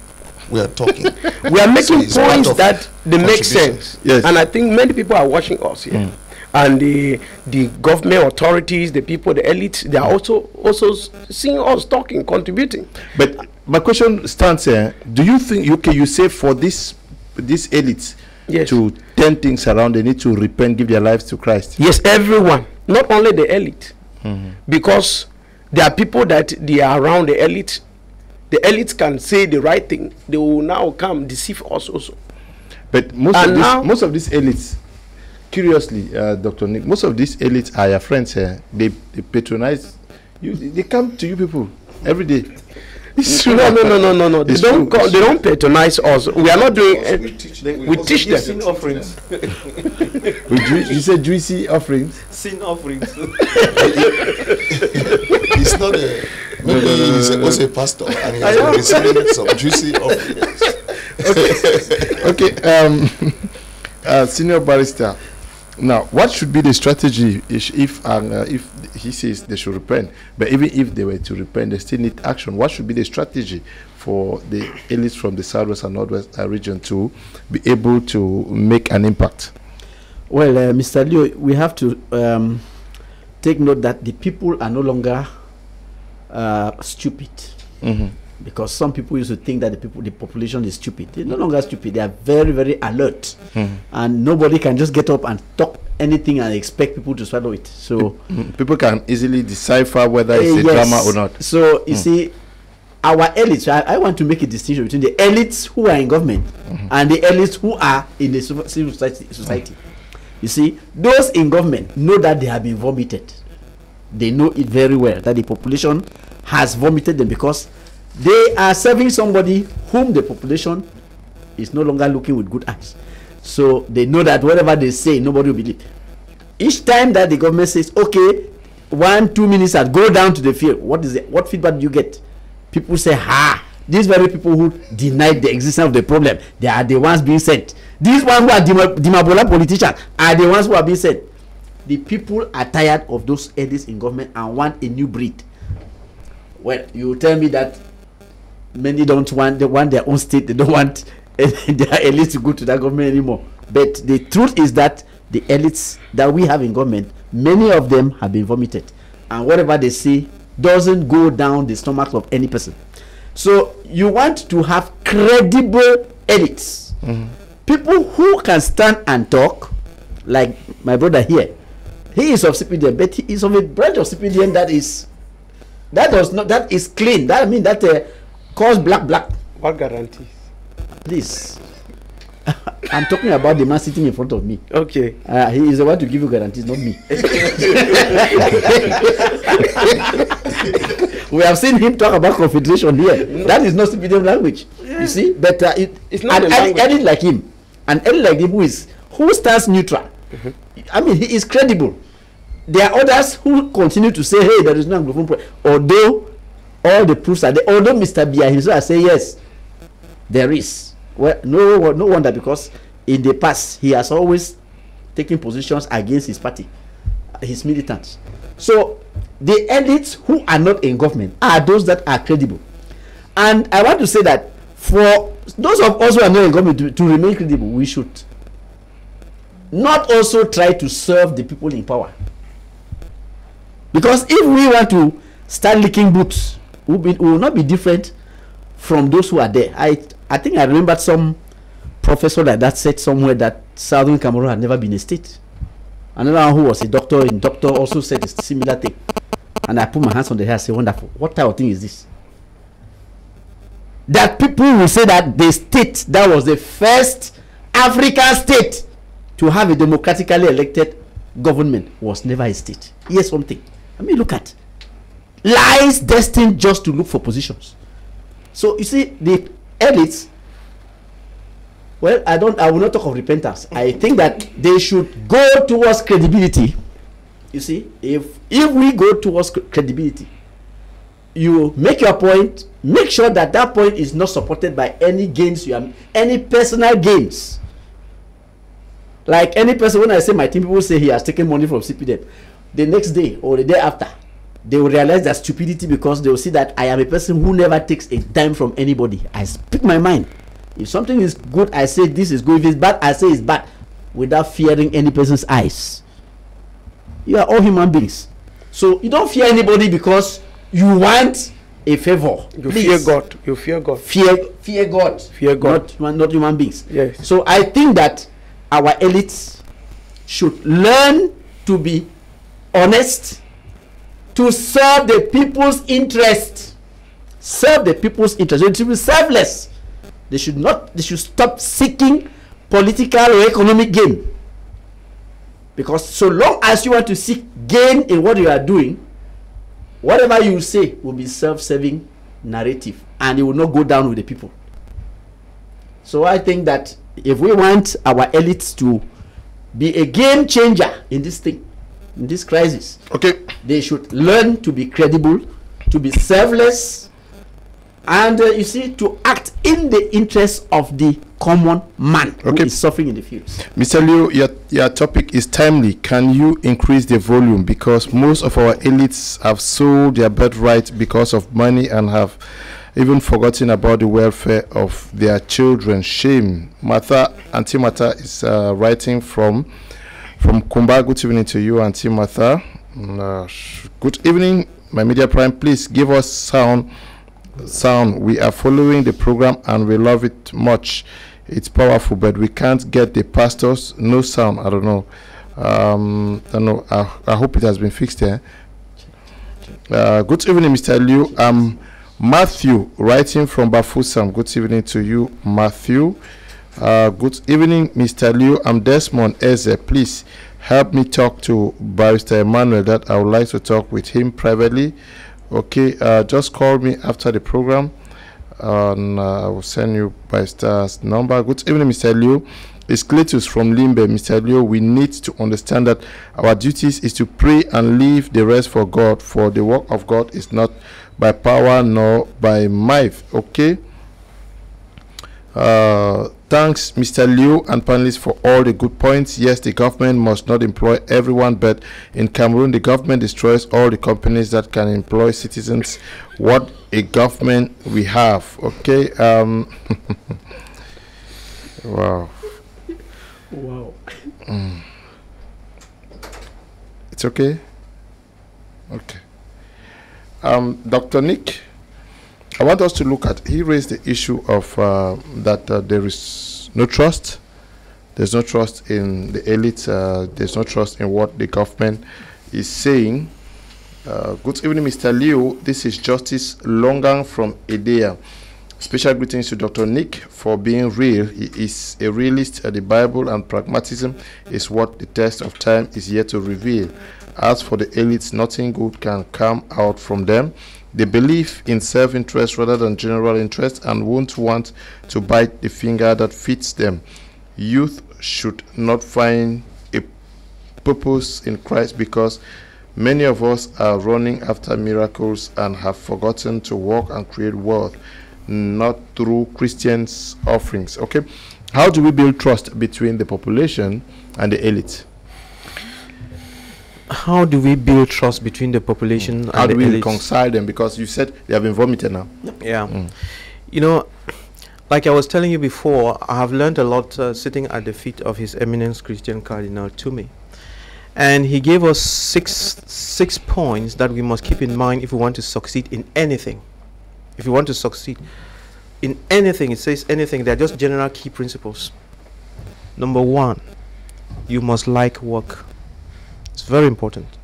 We are talking. we are making it's part points that they make sense Yes. and i think many people are watching us here mm. and the the government authorities the people the elites they are also also seeing us talking contributing But my question stands here. Do you think okay? You say for this this elites Yes. to turn things around, they need to repent, give their lives to Christ. Yes, everyone, not only the elite, mm-hmm. because there are people that they are around the elite. The elites can say the right thing; they will now come deceive us also. But most And of these now- most of these elites, curiously, uh, Doctor Nick, most of these elites are your friends here. They, they patronize you. They come to you people every day. It's true. No, no, no, no, no, no. They don't. true. Co- they don't patronize us. We are not doing. it. we teach, them. we teach them. Sin offerings. We ju- you say juicy offerings. Sin offerings. it's not a. Maybe he's a, also a pastor and he has been receiving some juicy offerings. okay, um, uh, senior barrister, Now, what should be the strategy if if, uh, if he says they should repent, but even if they were to repent, they still need action. What should be the strategy for the elites from the southwest and northwest uh, region to be able to make an impact? Well, uh, Mr. Leo, we have to um, take note that the people are no longer uh, stupid. Mhm. Because some people used to think that the people, the population is stupid. They're no longer stupid. They are very, very alert, Mhm. and nobody can just get up and talk anything and expect people to swallow it. So Mm, People can easily decipher whether it's Eh, a yes. drama or not. So you Mm. see, our elites. I, I want to make a distinction between the elites who are in government and the elites who are in the civil society. society. You see, those in government know that they have been vomited. They know it very well that the population has vomited them because they are serving somebody whom the population is no longer looking with good eyes. So they know that whatever they say, nobody will believe. Each time that the government says, okay, one, two minutes and go down to the field, what is it? What feedback do you get? People say, ha, these very people who denied the existence of the problem, they are the ones being sent. These ones who are Dima- Dimabola politicians are the ones who are being sent. The people are tired of those edits in government and want a new breed. Well, you tell me that many don't want they want their own state they don't want their elites to go to that government anymore. But the truth is that the elites that we have in government many of them have been vomited. And whatever they say doesn't go down the stomach of any person. So you want to have credible elites. Mm-hmm. People who can stand and talk like my brother here he is of cpdm but he is of a branch of cpdm that is that does not that is clean. That i mean that uh, calls black black. What guarantees? please. I'm talking about the man sitting in front of me. Okay. uh, he is the one to give you guarantees not me. We have seen him talk about confederation here. That is not cpdm language you see? But uh, it, It's not an edit like him an edit like him who is who stands neutral. I mean he is credible there are others who continue to say hey there is no anglophone pro-" although all the proofs are there. Although mr biya himself say yes there is. Well no no wonder because in the past he has always taken positions against his party his militants. So the elites who are not in government are those that are credible. And i want to say that for those of us who are not in government to, to remain credible we should not also try to serve the people in power because if we want to start licking boots we will, will not be different from those who are there. I i think i remember some professor like that said somewhere that southern cameroon had never been a state. Another one who was a doctor in doctor also said a similar thing. And i put my hands on the head and say wonderful. What type of thing is this? That people will say that the state that was the first african state to have a democratically elected government was never a state. Here's something i mean look at lies destined just to look for positions. So you see the elites well i don't i will not talk of repentance. I think that they should go towards credibility. You see if if we go towards credibility you make your point make sure that that point is not supported by any gains you have, any personal gains like any person when i say my team people say he has taken money from cpdm the next day or the day after they will realize that stupidity because they will see that i am a person who never takes a dime from anybody i speak my mind if something is good i say this is good if it's bad i say it's bad without fearing any person's eyes you are all human beings so you don't fear anybody because you want a favor You Please. fear God. You fear God. fear fear god Fear God. not human not human beings Yes. so i think that our elites should learn to be honest to serve the people's interest. Serve the people's interest. They should be selfless they should not they should stop seeking political or economic gain. Because so long as you want to seek gain in what you are doing whatever you say will be self-serving narrative and it will not go down with the people. So i think that if we want our elites to be a game changer in this thing in this crisis Okay. they should learn to be credible to be selfless and uh, you see to act in the interest of the common man Okay. is suffering in the fields. Mr. Leo, your, your topic is timely. Can you increase the volume? Because most of our elites have sold their birthright because of money and have even forgotten about the welfare of their children. Shame. Martha, Auntie Martha is uh, writing from from Kumba. Good evening to you, Auntie Martha. Uh, good evening, my media prime. Please give us sound. Sound. We are following the program and we love it much. It's powerful, but we can't get the pastors. No sound. I don't know. Um, I don't know. I, I hope it has been fixed there. Uh, good evening, Mr. Leo. I'm Matthew, writing from Bafoussam. Good evening to you, Matthew. Uh, good evening, Mr. Leo. I'm Desmond Eze. Please help me talk to Barrister Emmanuel that I would like to talk with him privately. Okay, uh, just call me after the program and uh, I will send you Barrister's number. Good evening, Mr. Leo. It's Cletus from Limbe. Mr. Leo, we need to understand that our duties is to pray and leave the rest for God, for the work of God is not by power nor by might. Okay? Uh, thanks, Mr. Leo and panelists, for all the good points. Yes, the government must not employ everyone, but in Cameroon, the government destroys all the companies that can employ citizens. What a government we have. Okay? Um, wow. Wow. Mm. It's okay? Okay. Um, Dr. Nick, I want us to look at, he raised the issue of uh, that uh, there is no trust. There's no trust in the elite. Uh, there's no trust in what the government is saying. Uh, good evening, Mr. Leo. This is Justice Longang from Edea. Special greetings to Dr. Nick for being real. He is a realist. Uh, the Bible and pragmatism is what the test of time is yet to reveal. As for the elites, nothing good can come out from them. They believe in self interest rather than general interest and won't want to bite the finger that fits them. Youth should not find a purpose in Christ because many of us are running after miracles and have forgotten to work and create wealth, not through Christians' offerings. Okay, how do we build trust between the population and the elite? How do we build trust between the population How and do the we elites? reconcile them? Because you said they have been vomited now. Yeah. Mm. You know, like I was telling you before, I have learned a lot uh, sitting at the feet of His Eminence Christian Cardinal Tumi. And he gave us six six points that we must keep in mind if we want to succeed in anything. If you want to succeed in anything, it says anything, they're just general key principles. Number one, you must like work. It's very important.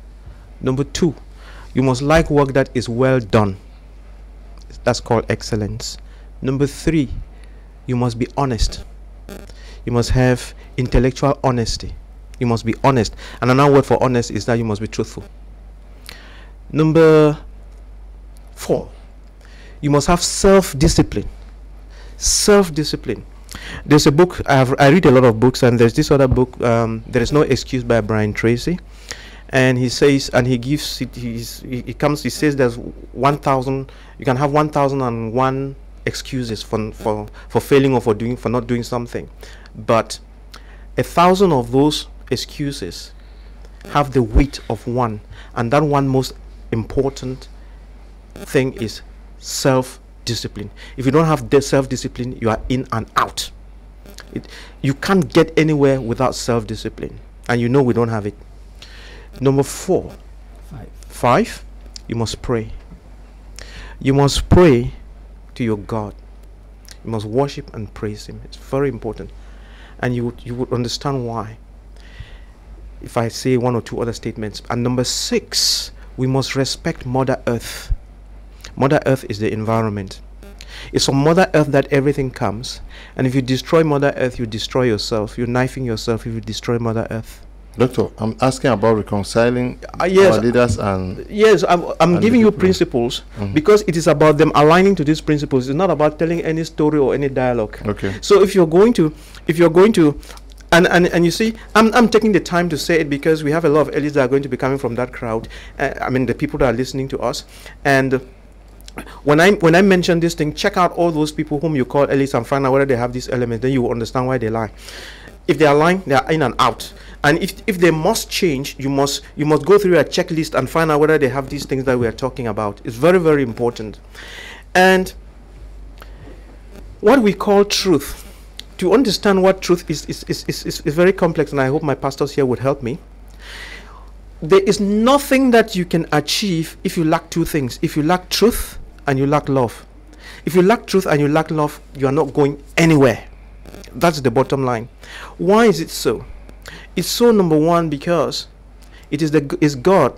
Number two, you must like work that is well done. That's called excellence. Number three, you must be honest. You must have intellectual honesty. You must be honest. And another word for honest is that you must be truthful. Number four, you must have self discipline. Self discipline. There's a book, I, have, I read a lot of books, and there's this other book, um, There is No Excuse by Brian Tracy. And he says, and he gives, it, he comes, he says there's 1,000, you can have 1,001 excuses for, for, for failing or for doing, for not doing something. But a thousand of those excuses have the weight of one. And that one most important thing is self discipline. If you don't have self discipline, you are in and out. It, you can't get anywhere without self discipline. And you know we don't have it. Number four, Five. five, you must pray. You must pray to your God. You must worship and praise Him. It's very important. And you would, you would understand why if I say one or two other statements. And number six, we must respect Mother Earth. Mother Earth is the environment. It's from Mother Earth that everything comes. And if you destroy Mother Earth, you destroy yourself. You're knifing yourself if you destroy Mother Earth. Doctor, I'm asking about reconciling Uh, yes, our leaders and Yes, I'm, I'm And giving you principles Mhm. because it is about them aligning to these principles. It's not about telling any story or any dialogue. okay. So if you're going to, if you're going to, and, and, and you see, I'm, I'm taking the time to say it because we have a lot of elites that are going to be coming from that crowd. Uh, I mean, the people that are listening to us. And when I when I mention this thing, check out all those people whom you call elites and find out whether they have this element. Then you will understand why they lie. If they are lying, they are in and out. And if if they must change, you must you must go through a checklist and find out whether they have these things that we are talking about. It's very very important. And what we call truth. To understand what truth is is, is, is, is, is very complex, and I hope my pastors here would help me there is nothing that you can achieve if you lack two things if you lack truth and you lack love. If you lack truth and you lack love you are not going anywhere. That's the bottom line. Why is it so? It's so number one because it is the is god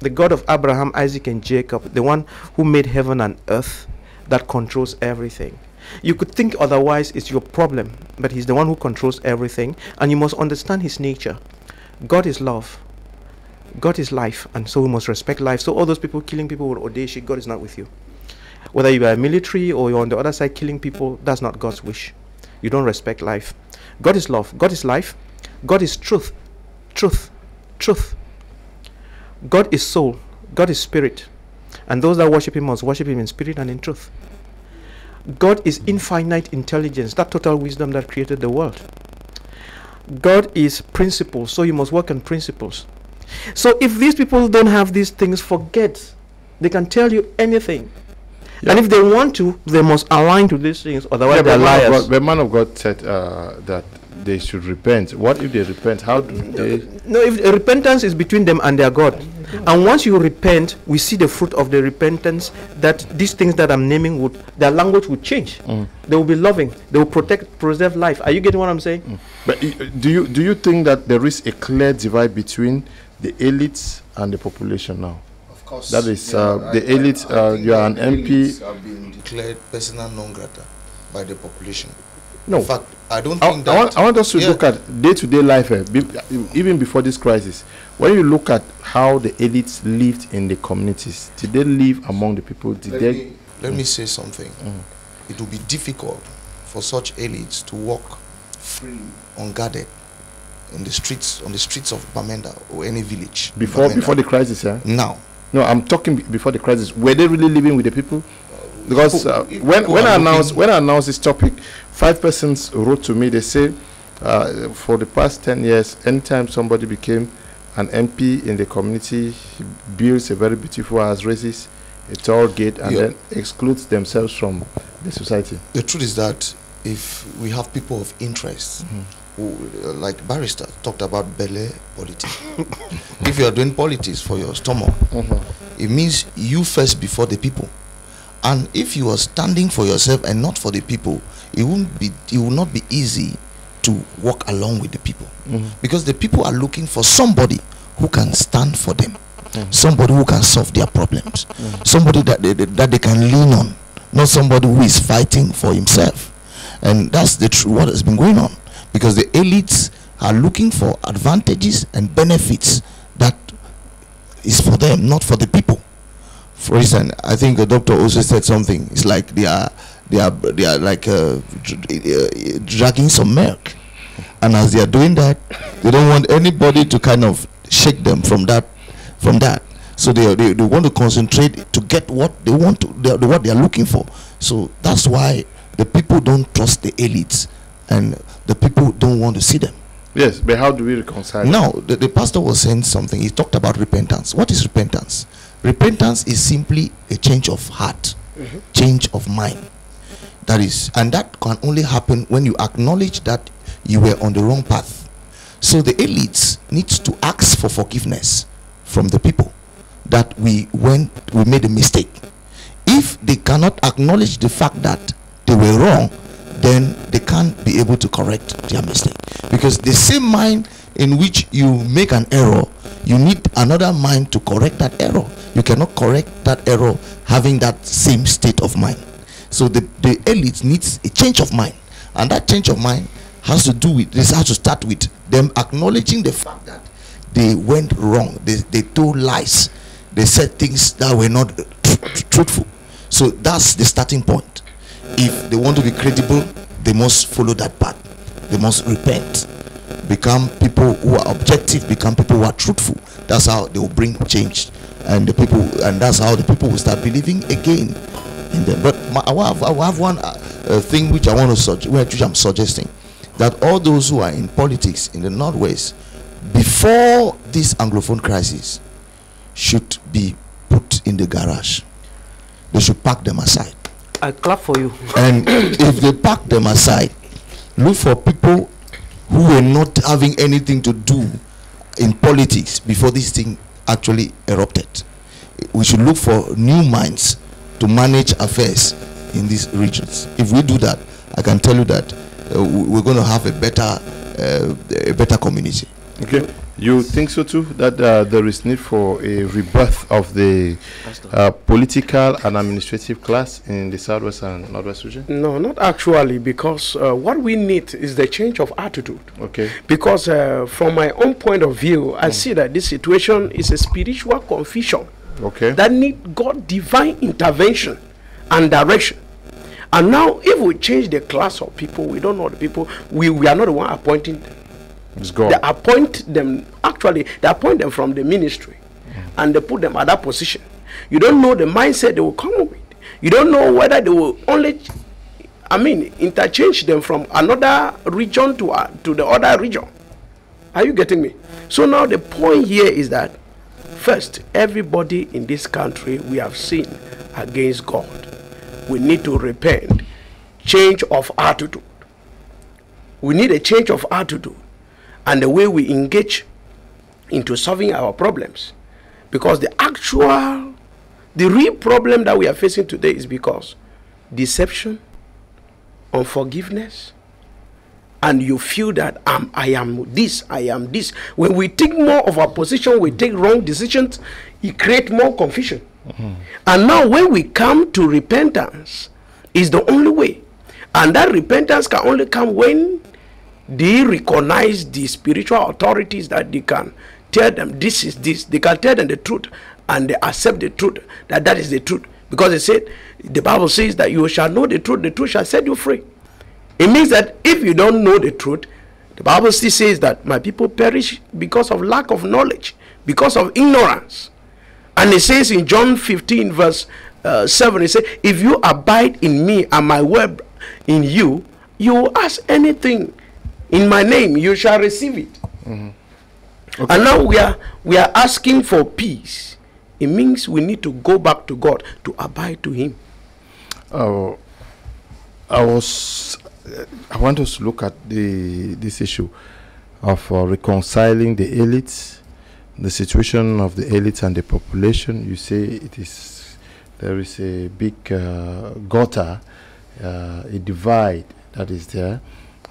the god of abraham isaac and jacob the one who made heaven and earth that controls everything. You could think otherwise it's your problem but he's the one who controls everything and you must understand his nature. God is love God is life, and so we must respect life. So all those people killing people with Odeshi, God is not with you. Whether you are military or you're on the other side killing people, that's not God's wish. You don't respect life. God is love. God is life. God is truth. Truth. Truth. God is soul. God is spirit. And those that worship Him must worship Him in spirit and in truth. God is infinite intelligence, that total wisdom that created the world. God is principle, so you must work on principles. So if these people don't have these things, forget. They can tell you anything. And if they want to, they must align to these things, otherwise Yeah, they're man liars. God- the man of God said uh, that they should repent. What if they repent? How do they? No, if repentance is between them and their God. And once you repent, we see the fruit of the repentance that these things that I'm naming would their language would change. They will be loving. They will protect, preserve life. Are you getting what I'm saying? But i- do you do you think that there is a clear divide between the elites and the population now? Of course. That is, yeah, uh, I- the I- elites, I uh, you are an MP. elites Have been declared persona non grata by the population. No. In fact, I don't I, think I that. want, I want us to Yeah. look at day-to-day life, eh, be, even before this crisis. When you look at how the elites lived in the communities, did they live among the people? Did Let they? me, let me say something. It will be difficult for such elites to walk free, unguarded, in the streets on the streets of Bamenda or any village. Before Bamenda. before the crisis, yeah. now, No, I'm talking before the crisis. Were they really living with the people? Because uh, when when I announced when I announced this topic, five persons wrote to me. They say, uh, for the past ten years, anytime somebody became an MP in the community, he builds a very beautiful house, raises a tall gate, and Yeah. then excludes themselves from the society. the truth is that if we have people of interest who, uh, like barrister talked about belly politics. If you are doing politics for your stomach it means you first before the people. And if you are standing for yourself and not for the people it won't be it will not be easy to walk along with the people. Because the people are looking for somebody who can stand for them. Somebody who can solve their problems. Somebody that they, that they can lean on. Not somebody who is fighting for himself. And that's the what has been going on because the elites are looking for advantages and benefits that is for them not for the people. For instance i think the doctor also said something. It's like they are they are they are like uh, uh, dragging some milk. And as they are doing that they don't want anybody to kind of shake them from that from that. So they, they, they want to concentrate to get what they want to they, what they are looking for. So that's why the people don't trust the elites. And the people don't want to see them. Yes, but how do we reconcile? now the, the pastor was saying something. He talked about repentance. What is repentance? Repentance is simply a change of heart mm-hmm. change of mind. That is and that can only happen when you acknowledge that you were on the wrong path. So the elites needs to ask for forgiveness from the people that we went we made a mistake. If they cannot acknowledge the fact that they were wrong then they can't be able to correct their mistake. Because the same mind in which you make an error you need another mind to correct that error. You cannot correct that error having that same state of mind. So the the elite needs a change of mind. And that change of mind has to do with this has to start with them acknowledging the fact that they went wrong. They, they told lies. They said things that were not tr- tr- truthful. So that's the starting point if they want to be credible they must follow that path they must repent become people who are objective become people who are truthful that's how they will bring change and the people and that's how the people will start believing again in them. But my, I have, I have one uh, uh, thing which I want to suggest, which I'm suggesting, that all those who are in politics in the northwest, before this Anglophone crisis, should be put in the garage. They should pack them aside. I clap for you. And if they pack them aside, look for people who were not having anything to do in politics before this thing actually erupted. We should look for new minds to manage affairs in these regions. If we do that, I can tell you that uh, we- we're going to have a better, uh, a better community. Okay. You think so too? That uh, there is need for a rebirth of the uh, political and administrative class in the southwest and northwest region? No, not actually, because uh, what we need is the change of attitude. Okay. Because uh, from my own point of view, I see that this situation is a spiritual confusion Okay. that need God divine intervention and direction. And now, if we change the class of people, we don't know the people. We, we are not the one appointing them. It's God. They appoint them. Actually, they appoint them from the ministry, and they put them at that position. You don't know the mindset they will come with. You don't know whether they will only, I mean, interchange them from another region to uh, to the other region. Are you getting me? So now the point here is that first, everybody in this country we have sinned against God. We need to repent, change of attitude. We need a change of attitude and the way we engage into solving our problems. Because the actual, the real problem that we are facing today is because deception, unforgiveness, and you feel that um, I am this, I am this. When we take more of our position, we take wrong decisions, it creates more confusion. And now, when we come to repentance, is the only way. And that repentance can only come when they recognize the spiritual authorities that they can tell them this is this. They can tell them the truth and they accept the truth that that is the truth. Because it said, the Bible says that you shall know the truth, the truth shall set you free. It means that if you don't know the truth, the Bible still says that my people perish because of lack of knowledge, because of ignorance. And it says in John 15, verse uh, 7, it says, If you abide in me and my word in you, you will ask anything in my name, you shall receive it. And now we are we are asking for peace. It means we need to go back to God to abide to Him. Oh, I was. I want us to look at the this issue of uh, reconciling the elites, the situation of the elites and the population. You say it is there is a big uh, gutter, uh, a divide that is there,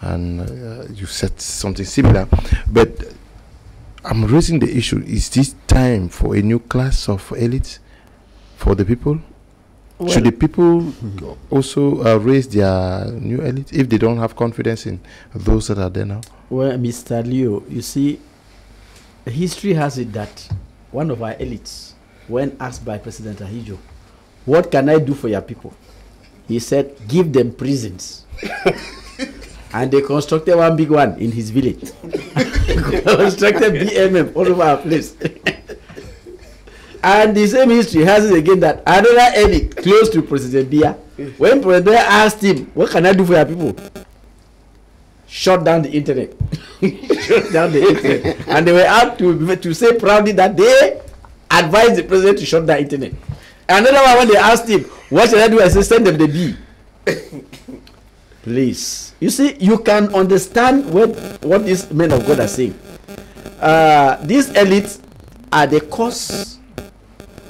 and uh, you said something similar, but. I'm raising the issue. Is this time for a new class of elites for the people? Should the people also uh, raise their new elite if they don't have confidence in those that are there now? Well, Mr. Leo, you see, history has it that one of our elites, when asked by President Ahidjo, what can I do for your people? He said, give them prisons. and they constructed one big one in his village. constructed BMM all over our place. and the same history has it again that another elite close to President Bia, when President Bia asked him, what can I do for your people? shut down the internet. shut down the internet. And they were out to, to say proudly that they advised the president to shut down internet. Another one when they asked him, what should I do? I said, send them the B. Please. You see, you can understand what, what these men of God are saying. Uh, these elites are the cause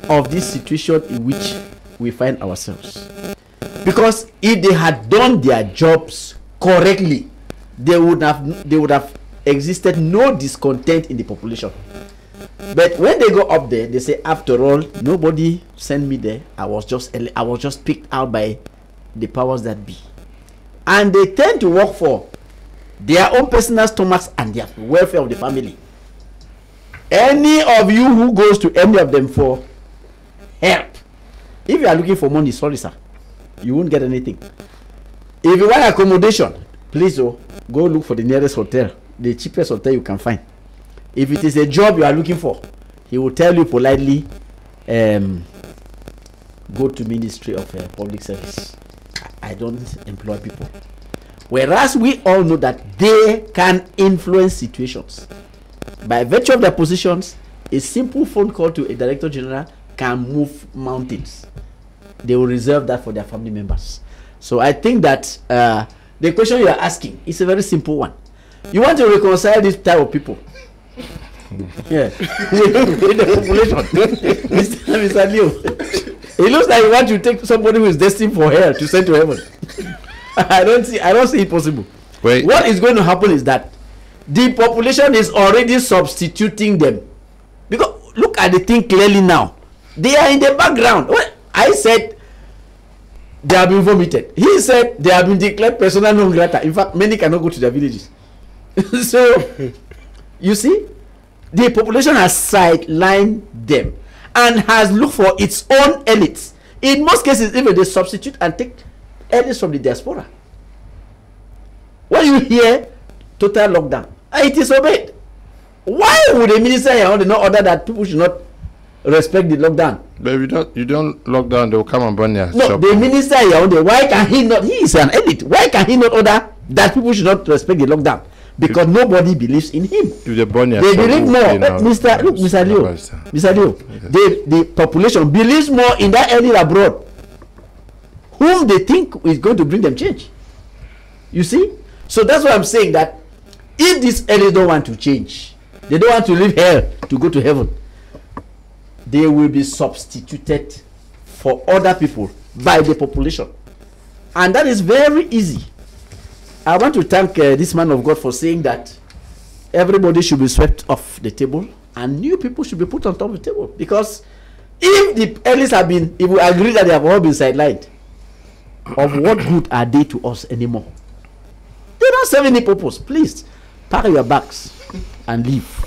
of this situation in which we find ourselves. Because if they had done their jobs correctly, they would have they would have existed no discontent in the population. But when they go up there, they say, after all, nobody sent me there. I was just I was just picked out by the powers that be, and they tend to work for their own personal stomachs and their welfare of the family. Any of you who goes to any of them for help, if you are looking for money, sorry sir, you won't get anything. If you want accommodation, please oh, go look for the nearest hotel, the cheapest hotel you can find. If it is a job you are looking for, he will tell you politely, um, go to Ministry of uh, Public Service. I don't employ people. Whereas we all know that they can influence situations. By virtue of their positions, a simple phone call to a director general can move mountains. They will reserve that for their family members. So I think that uh, the question you are asking is a very simple one. You want to reconcile this type of people. yeah, the population. Mr. Leo. It looks like you want to take somebody who is destined for hell to send to heaven. I don't see. I don't see it possible. Wait. What is going to happen is that the population is already substituting them. Because look at the thing clearly now. They are in the background. Well, I said they have been vomited. He said they have been declared persona non grata. In fact, many cannot go to their villages. so, you see, the population has sidelined them and has looked for its own elites. In most cases, even they substitute and take elites from the diaspora. When you hear total lockdown, and it is obeyed. Why would a minister here not order that people should not respect the lockdown? But you don't, you don't lock down, they will come and burn your No, shop. the minister here, why can he not? He is an elite. Why can he not order that people should not respect the lockdown? Because nobody believes in him. If they burn your they believe more. Eh, Mr. Look, Mr. Leo. Mr. Leo, the, the population believes more in that elite abroad, whom they think is going to bring them change. You see? So that's why I'm saying that if these elites don't want to change, they don't want to leave hell to go to heaven, they will be substituted for other people by the population. And that is very easy. I want to thank uh, this man of God for saying that everybody should be swept off the table and new people should be put on top of the table. Because if the elites have been, if we agree that they have all been sidelined, of what good are they to us anymore? They don't serve any purpose. Please pack your bags and leave.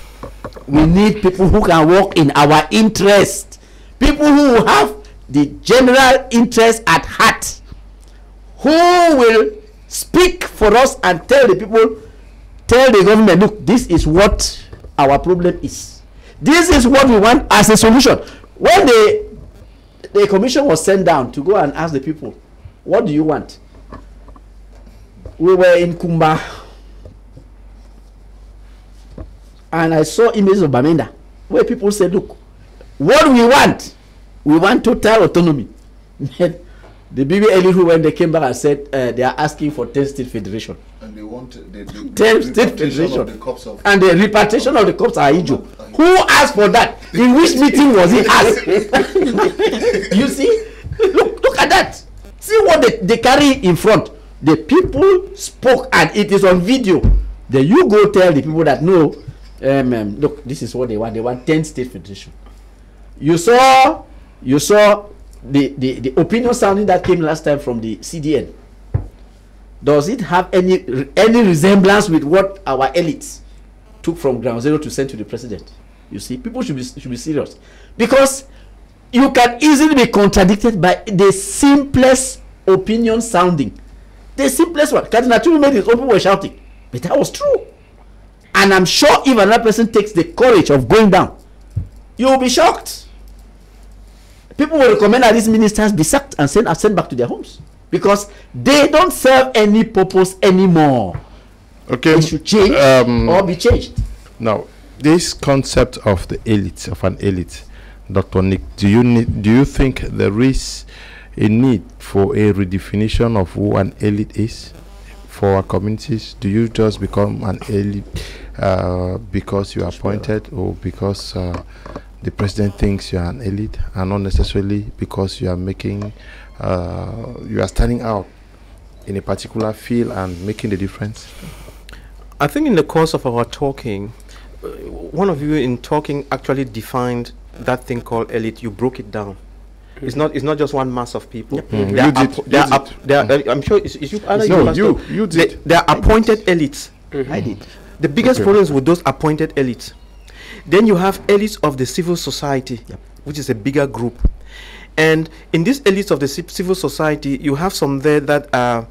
We need people who can work in our interest. People who have the general interest at heart. Who will speak for us and tell the people, tell the government, look, this is what our problem is. This is what we want as a solution. When the the commission was sent down to go and ask the people, what do you want? We were in Kumba and I saw images of Bamenda where people said, look, what we want, we want total autonomy. the BB elite who when they came back and said uh, they are asking for 10 state federation. And they want the, the, Ten the state repatriation federation. of the of And the repatriation of the cops are Ijo. Who asked for that? In which meeting was it asked? you see? Look, look at that. See what they, they carry in front. The people spoke and it is on video. Then you go tell the people that no, um, um, look, this is what they want. They want 10 state federation. You saw, you saw the, the, the opinion sounding that came last time from the CDN. Does it have any any resemblance with what our elites took from ground zero to send to the president? You see, people should be should be serious because you can easily be contradicted by the simplest opinion sounding. The simplest one. Cardinal Tumi made his open were shouting, but that was true. And I'm sure if another person takes the courage of going down, you will be shocked. People will recommend that these ministers be sacked and sent, and sent back to their homes because they don't serve any purpose anymore. Okay. They should change um, or be changed. Now, this concept of the elite, of an elite, Dr. Nick, do you need, do you think there is a need for a redefinition of who an elite is for our communities? Do you just become an elite uh, because you are appointed or because uh, the president thinks you are an elite and not necessarily because you are making, uh, you are standing out in a particular field and making the difference? I think in the course of our talking, uh, one of you in talking actually defined that thing called elite. You broke it down. It's not. It's not just one mass of people. Mm, They are you did- they are did. they are- uh, I'm sure it's, it's you. either No, you- you did. they are appointed elites. I did. The biggest Okay. problems with those appointed elites. Then you have elites of the civil society, which is a bigger group. And in these elites of the civil society, you have some there that are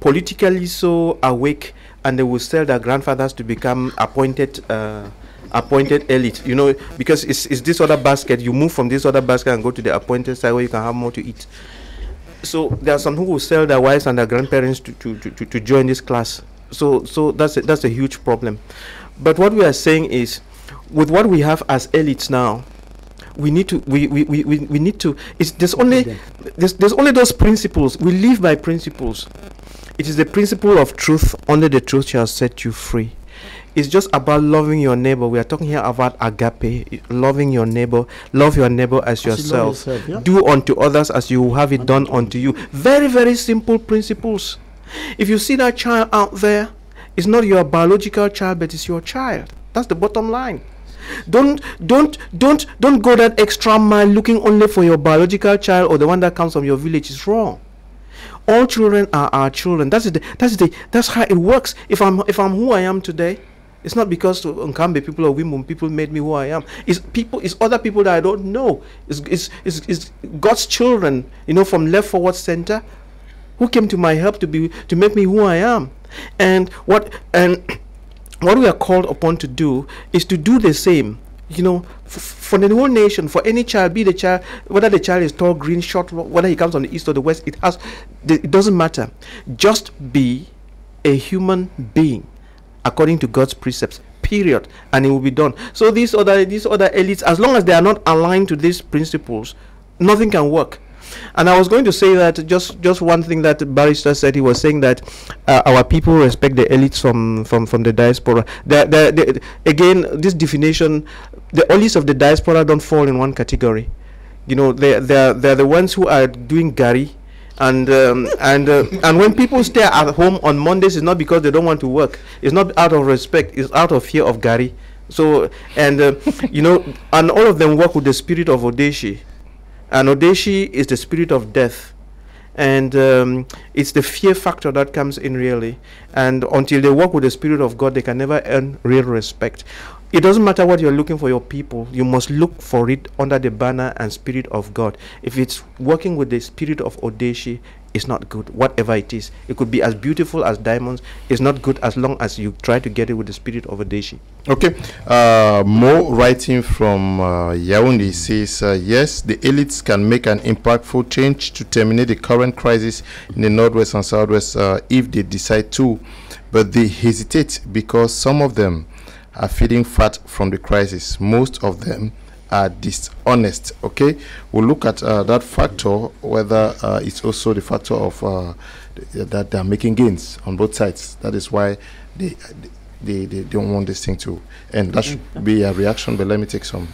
politically so awake and they will sell their grandfathers to become appointed uh, appointed elite. You know, because it's, it's this other basket. You move from this other basket and go to the appointed side where you can have more to eat. So there are some who will sell their wives and their grandparents to, to, to, to, to join this class. So so that's a, that's a huge problem. But what we are saying is, with what we have as elites now, we need to we, we, we, we, need to it's there's only there's, there's only those principles. We live by principles. It is the principle of truth only the truth shall set you free. It's just about loving your neighbor. We are talking here about agape loving your neighbor. Love your neighbor as, As you yourself, yourself, yeah. do unto others as you have it done unto you. Very very simple principles. If you see that child out there it's not your biological child but it's your child that's the bottom line don't don't don't don't go that extra mile looking only for your biological child or the one that comes from your village is wrong all children are our children that's the that's the that's how it works if i'm if i'm who i am today it's not because Nkambe people or women people made me who I am. It's people, it's other people that I don't know. It's, it's, it's, it's God's children, you know, from left, forward, center, who came to my help to be to make me who I am. And what and what we are called upon to do is to do the same. You know f- for the whole nation for any child be the child whether the child is tall green short whether he comes from the east or the west it has it doesn't matter. Just be a human being according to god's precepts period and it will be done. So these other these other elites as long as they are not aligned to these principles nothing can work and I was going to say that just just one thing that Barrister said. He was saying that uh, our people respect the elites from from from the diaspora. The, the, the, again, this definition, the elites of the diaspora don't fall in one category. You know, they they they're the ones who are doing gari. And um, and uh, and when people stay at home on Mondays, it's not because they don't want to work. It's not out of respect. It's out of fear of Gary. So and uh, you know, and all of them work with the spirit of Odeshi and Odeshi is the spirit of death. And um, it's the fear factor that comes in really. And until they work with the spirit of God, they can never earn real respect. It doesn't matter what you're looking for your people, you must look for it under the banner and spirit of God. If it's working with the spirit of Odeshi, it's not good, whatever it is. It could be as beautiful as diamonds, it's not good as long as you try to get it with the spirit of Odeshi. Okay. Uh, Mo writing from uh, Yaoundé says, uh, yes, the elites can make an impactful change to terminate the current crisis in the northwest and southwest uh, if they decide to, but they hesitate because some of them are feeding fat from the crisis. Most of them are dishonest. Okay, we'll look at uh, that factor whether uh, it's also the factor of uh, th- that they are making gains on both sides. That is why they they, they don't want this thing to end. That should be a reaction. But let me take some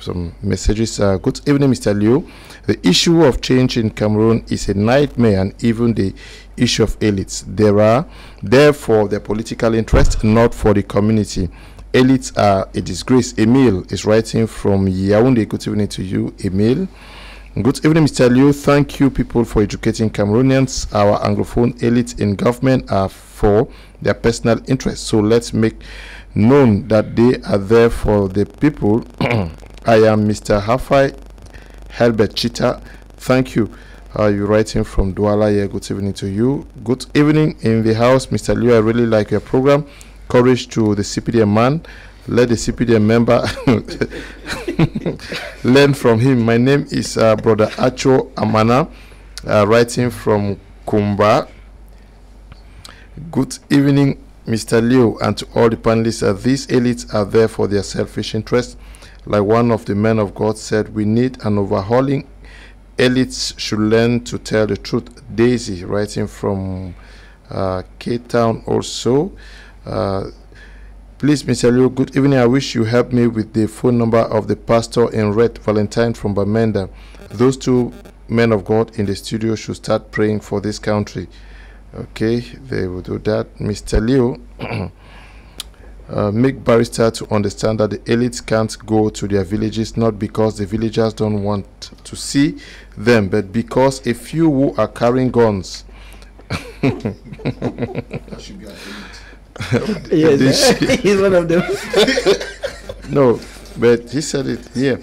some messages. Uh, good evening, Mr. Leo. The issue of change in Cameroon is a nightmare, and even the issue of elites. There are, therefore, the political interest, not for the community. Elites are a disgrace. Emil is writing from Yaoundé. Good evening to you, Emil. Good evening, Mr. Leo. Thank you, people, for educating Cameroonians. Our Anglophone elites in government are for their personal interests. So let's make known that they are there for the people. I am Mr. Hafai Helbert Chita. Thank you. Uh, you're writing from Douala here. Good evening to you. Good evening in the house, Mr. Leo. I really like your program. Courage to the CPDM man. Let the CPDM member learn from him. My name is uh, Brother Acho Amana, uh, writing from Kumba. Good evening, Mr. Leo, and to all the panelists. Uh, these elites are there for their selfish interest. Like one of the men of God said, we need an overhauling. Elites should learn to tell the truth. Daisy, writing from uh, Cape Town, also. Uh, Please, Mr. Leo, good evening. I wish you help me with the phone number of the pastor in red, Valentine from Bamenda. Those two men of God in the studio should start praying for this country. Okay, they will do that. Mr. Leo, uh, make barrister to understand that the elites can't go to their villages not because the villagers don't want to see them, but because a few who are carrying guns. Yes, he's one of them. no, but he said it here.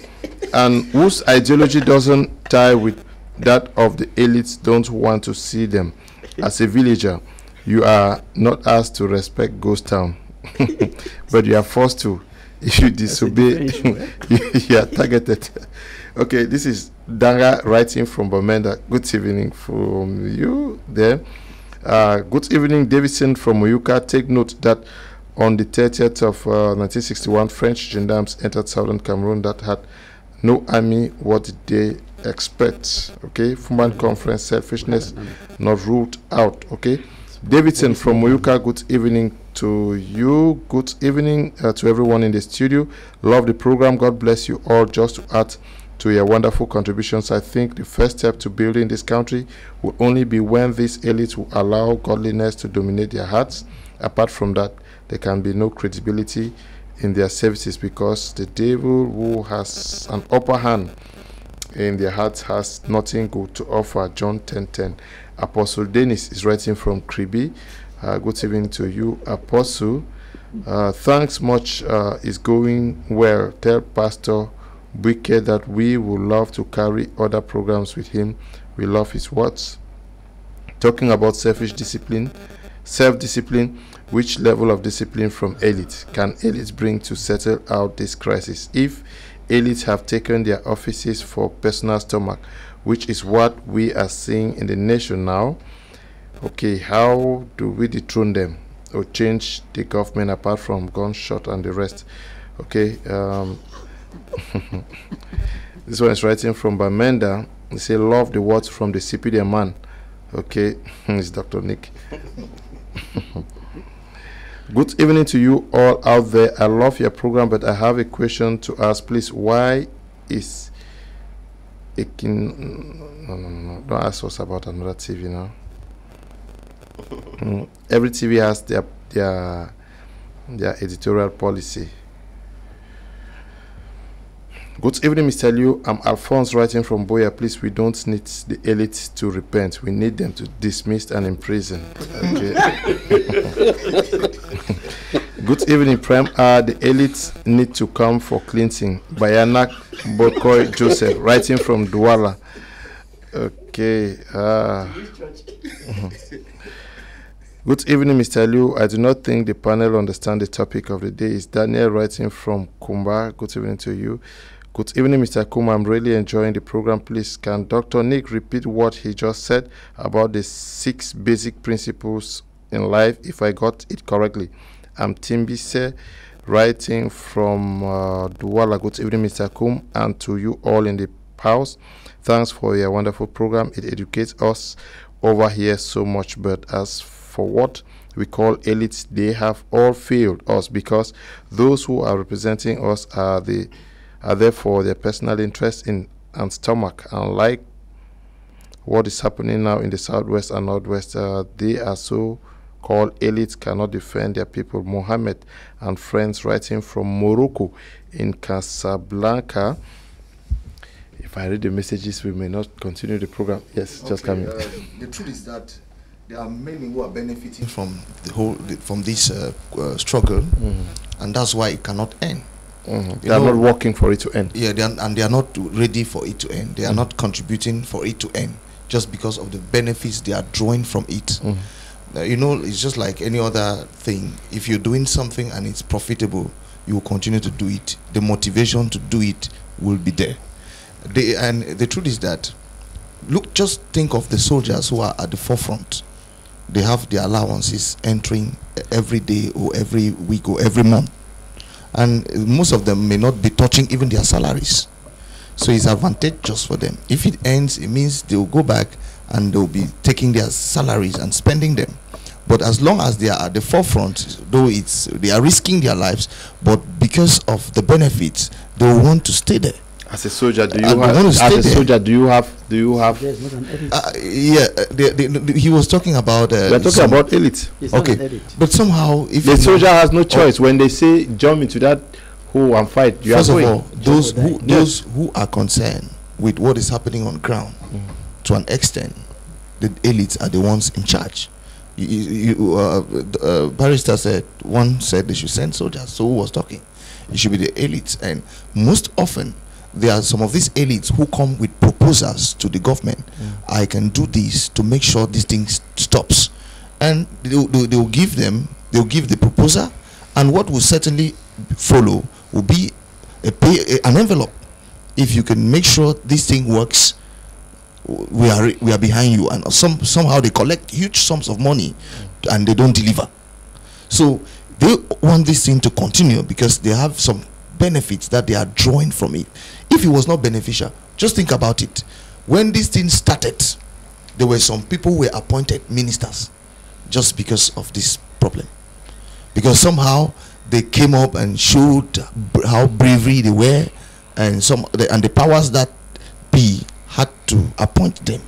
And whose ideology doesn't tie with that of the elites don't want to see them. As a villager, you are not asked to respect Ghost Town, but you are forced to. if you disobey, different eh? you, you are targeted. Okay, this is Danga writing from Bamenda. Good evening from you there. Uh, good evening, Davidson from Oyuka. Take note that on the 30th of uh, 1961, French gendarmes entered southern Cameroon that had no army. What did they expect? Okay, Fumban Conference selfishness not ruled out. Okay, Davidson from Oyuka. Good evening to you. Good evening uh, to everyone in the studio. Love the program. God bless you all. Just to add to your wonderful contributions, I think the first step to building this country will only be when these elites will allow godliness to dominate their hearts. Apart from that, there can be no credibility in their services because the devil who has an upper hand in their hearts has nothing good to offer. John 10:10. Apostle Dennis is writing from Kribi. Uh, good evening to you, Apostle. Uh, thanks much uh, is going well. Tell Pastor Buike that we would love to carry other programs with him. We love his words. Talking about selfish discipline, self discipline, which level of discipline from elites can elites bring to settle out this crisis? If elites have taken their offices for personal stomach, which is what we are seeing in the nation now, okay, how do we dethrone them or change the government apart from gunshot and the rest? Okay, um, this one is writing from Bamenda. He say, love the words from the CPDM man. Okay, it's Dr. Nick. Good evening to you all out there. I love your program, but I have a question to ask. Please, why is no no no no don't ask us about another TV now. Mm, every TV has their their their editorial policy. Good evening, Mr. Leo. I'm Alphonse writing from Buea. Please, we don't need the elites to repent. We need them to dismiss and imprison. Okay. Good evening, Prem. Uh, the elites need to come for cleansing. Bayanak Bokoy Joseph, writing from Douala. Okay. Uh, Good evening, Mr. Leo. I do not think the panel understand the topic of the day. Is Daniel writing from Kumba? Good evening to you. Good evening, Mr. Kuma. I'm really enjoying the program. Please, can Dr. Nick repeat what he just said about the six basic principles in life, if I got it correctly? I'm Timbise, writing from uh, Douala. Good evening, Mr. Kum, and to you all in the house. Thanks for your wonderful program. It educates us over here so much, but as for what we call elites, they have all failed us because those who are representing us are the are there for their personal interest in and stomach. Unlike what is happening now in the southwest and northwest, uh, they are so called elites cannot defend their people. Mohammed and friends writing from Morocco in Casablanca. If I read the messages, we may not continue the program. Yes, just coming. uh, the truth is that there are many who are benefiting from the whole from this uh, uh, struggle, and that's why it cannot end. Mhm. You They are not working for it to end. Yeah, they are, and they are not ready for it to end. They are not contributing for it to end just because of the benefits they are drawing from it. Uh, you know, it's just like any other thing. If you're doing something and it's profitable, you will continue to do it. The motivation to do it will be there. They, and the truth is that, look, just think of the soldiers who are at the forefront. They have their allowances entering every day or every week or every month and most of them may not be touching even their salaries. So it's advantageous for them. If it ends, it means they will go back and they'll be taking their salaries and spending them. But as long as they are at the forefront, though it's they are risking their lives, but because of the benefits, they want to stay there. As a soldier, do you And we have? As a there. soldier, do you have? Do you have? There's not an edit. Uh, yeah, uh, they, they, they- he was talking about. Uh, We're talking some- about elite. It's not an Okay, edit. but somehow, if The you know- soldier has no choice when they say jump into that hole and fight. You First are of all, those who Jeopardize. those who are concerned with what is happening on ground, to an extent, the elites are the ones in charge. You, you, you, uh, uh, barrister said one said they should send soldiers. So who was talking? It should be the elites, and most often there are some of these elites who come with proposals to the government. Mm. I can do this to make sure this thing stops, and they will, they will- they will give them they will give the proposal, and what will certainly follow will be a pay, a, an envelope. If you can make sure this thing works, we are we are behind you. And some somehow they collect huge sums of money, and they don't deliver. So they want this thing to continue because they have some benefits that they are drawing from it. If it was not beneficial, just think about it. When this thing started, there were some people who were appointed ministers just because of this problem. Because somehow they came up and showed how bravery they were, and some and the powers that be had to appoint them.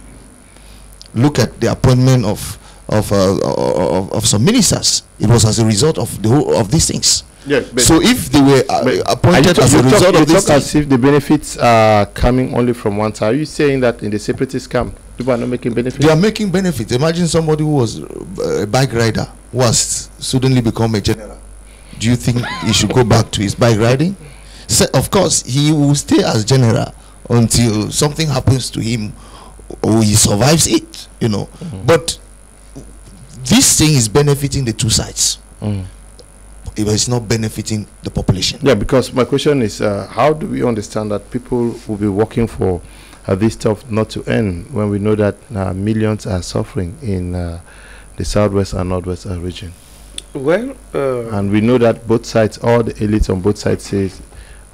Look at the appointment of of, uh, of of some ministers. It was as a result of the whole of these things. So if they were uh, But are you appointed as a talk- result you of this talk as if the benefits are coming only from one side. Are you saying that in the separatist camp, people are not making benefits? they are making benefits. Imagine somebody who was uh, a bike rider who has suddenly become a general. Do you think he should go back to his bike riding? So, of course, he will stay as general until something happens to him or he survives it, you know. But this thing is benefiting the two sides. Mm. It is not benefiting the population. Yeah, because my question is, uh, how do we understand that people will be working for uh, this stuff not to end when we know that uh, millions are suffering in uh, the southwest and northwest uh, region, Well, uh, and we know that both sides, all the elites on both sides, says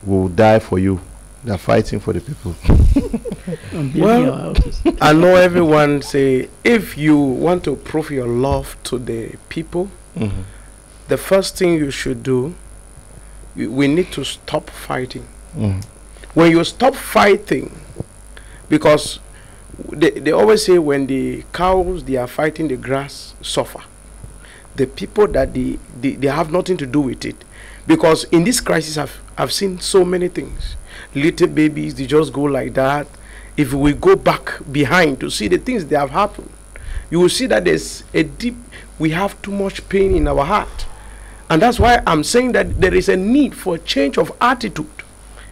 will die for you. They're fighting for the people. Well, I know everyone say if you want to prove your love to the people, Mhm. The first thing you should do, we need to stop fighting. Mhm. When you stop fighting, because they, they always say when the cows they are fighting the grass suffer. The people that they, they, they have nothing to do with it. Because in this crisis I've I've seen so many things. Little babies, they just go like that. If we go back behind to see the things that have happened, you will see that there's a deep we have too much pain in our heart. And that's why I'm saying that there is a need for a change of attitude.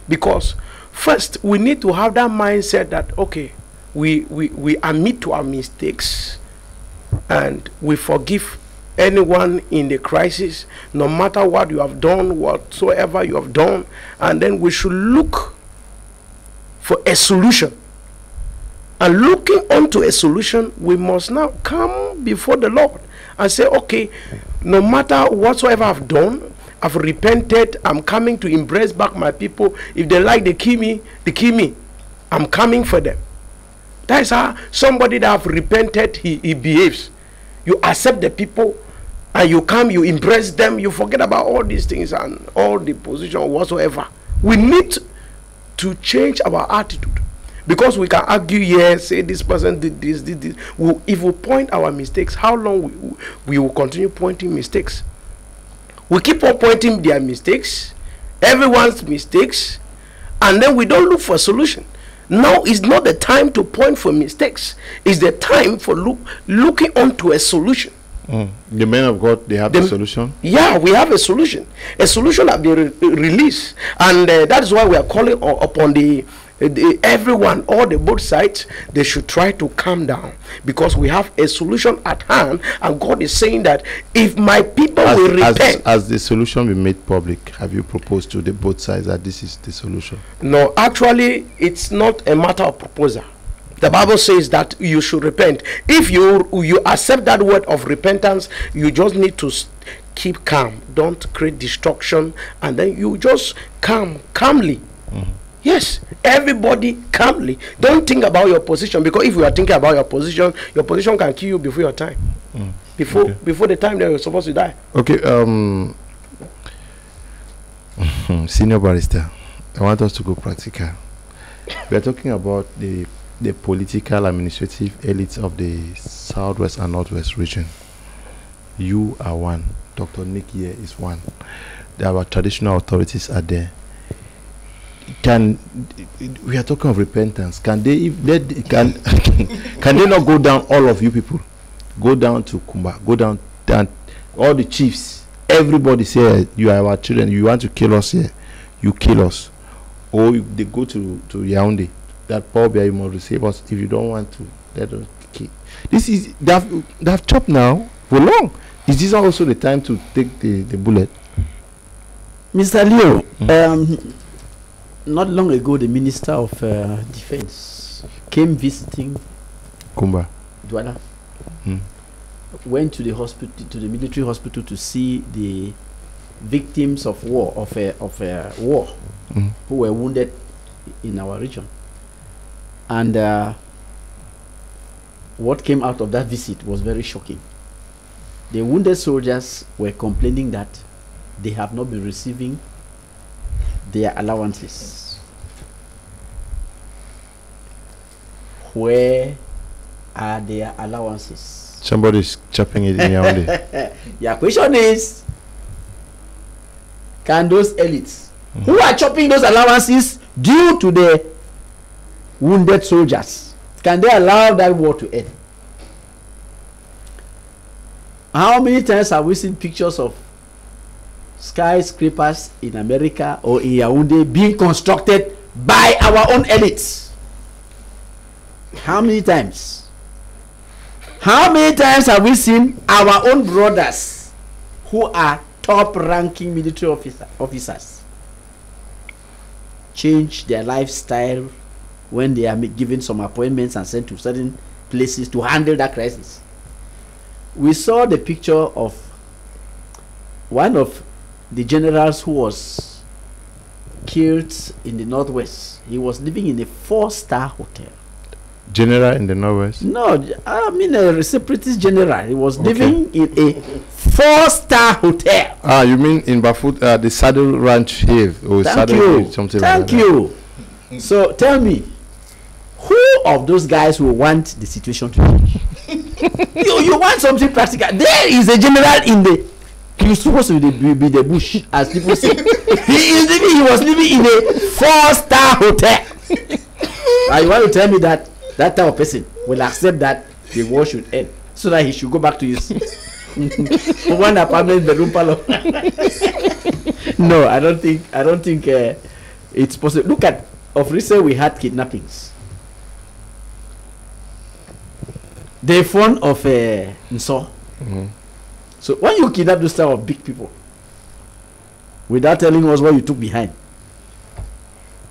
Because first we need to have that mindset that okay, we, we, we admit to our mistakes and we forgive anyone in the crisis, no matter what you have done, whatsoever you have done, and then we should look for a solution. And looking onto a solution, we must now come before the Lord and say, okay, no matter whatsoever I've done, I've repented, I'm coming to embrace back my people. If they like, they kill me, they kill me. I'm coming for them. That is how somebody that have repented, he, he behaves. You accept the people and you come, you embrace them, you forget about all these things and all the position whatsoever. We need to change our attitude because we can argue yes say this person did this did this we, if we point our mistakes how long we, we will continue pointing mistakes we keep on pointing their mistakes everyone's mistakes and then we don't look for a solution now is not the time to point for mistakes it's the time for look looking onto a solution Mm. The men of God, they have The- the solution. yeah, we have a solution. A solution that been re- released, and uh, that is why we are calling upon the Eh, everyone, all the both sides. They should try to calm down because we have a solution at hand, and God is saying that if my people As, will repent, as the solution be made public, have you proposed to the both sides that this is the solution? no, actually, it's not a matter of proposal. The Bible says that you should repent. If you you accept that word of repentance, you just need to keep calm. Don't create destruction, and then you just calm, calmly. Mm-hmm. Yes, everybody calmly. Don't think about your position because if you are thinking about your position, your position can kill you before your time. Before Okay. before the time that you're supposed to die. Okay, um, senior barrister, I want us to go practical. We are talking about the the political administrative elites of the southwest and northwest region. You are one. Dr. Nick here is one. Our traditional authorities are there. Can we are talking of repentance? Can they if they can can they not go down all of you people? Go down to Kumba, go down down all the chiefs, everybody say you are our children, you want to kill us here, you kill us. Or they go to, to Yaoundé, that Paul Biya, you must receive us. If you don't want to, let us kill. This is they have they have chopped now for long. Is this also the time to take the, the bullet? Mr. Leo, um, not long ago, the Minister of uh, Defense came visiting Kumba. Douala. Mm. Went to the hospital, to the military hospital, to see the victims of war, of a of a war, Mm. who were wounded in our region. And uh, what came out of that visit was very shocking. The wounded soldiers were complaining that they have not been receiving their allowances. Where are their allowances? Somebody's chopping it in Yaoundé. Your question is Can those elites who mm. are chopping those allowances due to the wounded soldiers, can they allow that war to end? How many times have we seen pictures of skyscrapers in America or in Yaoundé being constructed by our own elites? How many times? How many times have we seen our own brothers who are top ranking military officer, officers change their lifestyle when they are given some appointments and sent to certain places to handle that crisis? We saw the picture of one of the generals who was killed in the northwest. He was living in a four star hotel. General in the Northwest. No, I mean a separatist general. He was Okay. living in a four-star hotel. Ah, you mean in Bafut, uh, the Saddle Ranch Hill or Thank Saddle you. Hill, something Thank like you. So tell me, who of those guys will want the situation to change? you, you want something practical. There is a general in the. He's supposed to be, be the bush, as people say. he is living. He was living in a four-star hotel. and you want to tell me that that type of person will accept that the war should end, so that he should go back to his one apartment bedroom parlor. no, I don't think. I don't think uh, it's possible. Look at of recent we had kidnappings. The phone of uh, Nso. Mhm. So when you kidnap those type of big people, without telling us what you took behind,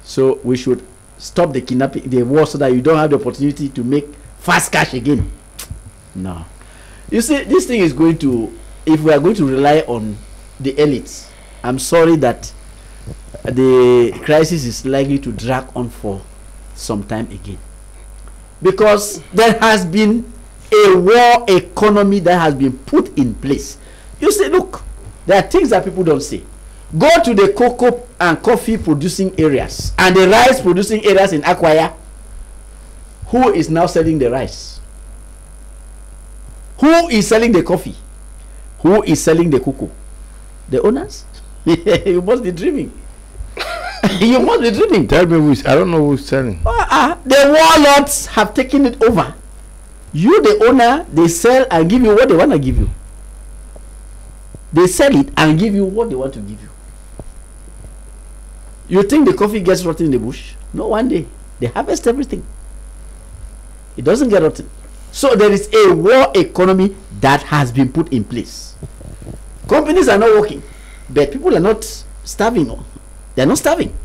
so we should stop the kidnapping, the war, so that you don't have the opportunity to make fast cash again. No, you see, this thing is going to, if we are going to rely on the elites, I'm sorry that the crisis is likely to drag on for some time again because there has been a war economy that has been put in place. You see look there are things that people don't see. go to the cocoa and coffee producing areas and the rice producing areas in akwaya who is now selling the rice? Who is selling the coffee? Who is selling the cocoa? The owners? You must be dreaming. You must be dreaming. Tell me who's, I don't know who's selling. uh, the warlords have taken it over you the owner they sell and give you what they want to give you. They sell it and give you what they want to give you. You think the coffee gets rotten in the bush? No one day. They harvest everything. It doesn't get rotten. So there is a war economy that has been put in place. Companies are not working but people are not starving they are not starving.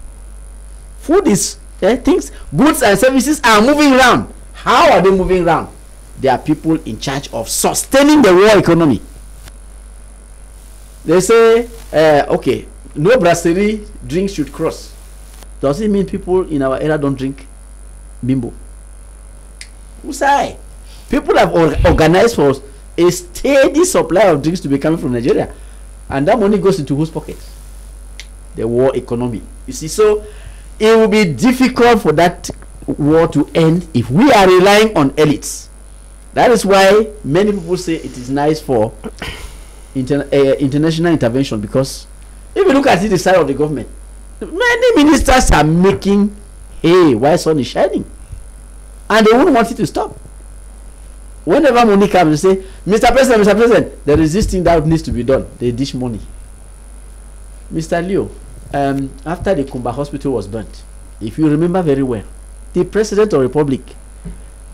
Food is eh, things goods and services are moving around how are they moving around there are people in charge of sustaining the war economy. They say uh, okay no brasserie drinks should cross. Does it mean people in our era don't drink bimbo? Usai people have or organized for a steady supply of drinks to be coming from nigeria and that money goes into whose pocket? The war economy. You see so it will be difficult for that war to end if we are relying on elites that is why many people say it is nice for inter uh, international intervention because if you look at the side of the government many ministers are making hay while sun is shining. And they won't want it to stop. Whenever money comes they say mr president mr president there is this thing that needs to be done. They dish money. Mr leo um, after the kumba hospital was burnt if you remember very well the president of republic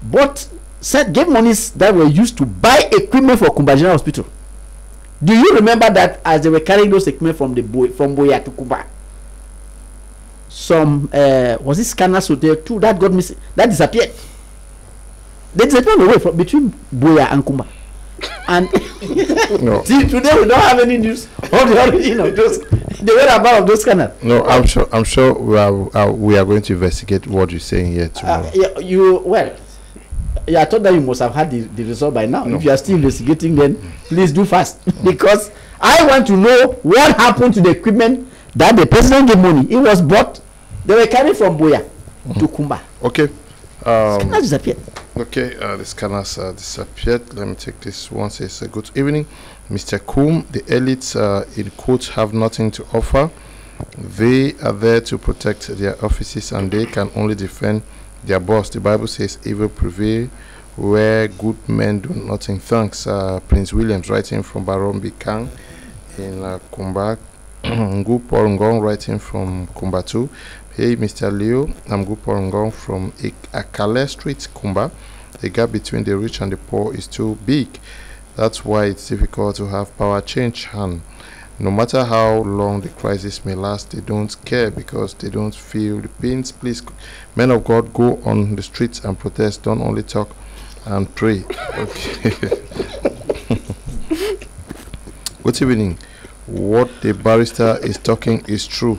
bought said gave monies that were used to buy equipment for kumba general hospital Do you remember that as they were carrying those equipment from the boy from Buea to Kumba? Some uh, was it scanners hotel too that got missing that disappeared. They disappeared away from between Buea and Kumba. And No. till today we don't have any news of the origin of those the whereabouts of those scanners. No, I'm sure. I'm sure we are. Uh, we are going to investigate what you're saying here tomorrow. Uh, yeah, you well, yeah, I thought that you must have had the, the result by now. No. If you are still investigating, then please do fast because I want to know what happened to the equipment that the president gave money. It was bought. They were carried from Buea to Kumba. okay. Um, That disappeared. Okay, uh, the scanners uh, disappeared. Let me take this one. Says uh, good evening, Mr. Kum. The elites, uh, in quotes, have nothing to offer. They are there to protect their offices, and they can only defend their boss. The Bible says, "Evil prevail where good men do nothing." Thanks, uh, Prince Williams, writing from Barombi Kang in uh, Kumba. Ngu Paul Ngong, writing from Kumba too. Hey, Mr. Leo, I'm Gupo Ngong from Akale Street, Kumba. The gap between the rich and the poor is too big. That's why it's difficult to have power change hand. No matter how long the crisis may last, they don't care because they don't feel the pains. Please, men of God, go on the streets and protest. Don't only talk and pray. Okay. Good evening. What the barrister is talking is true.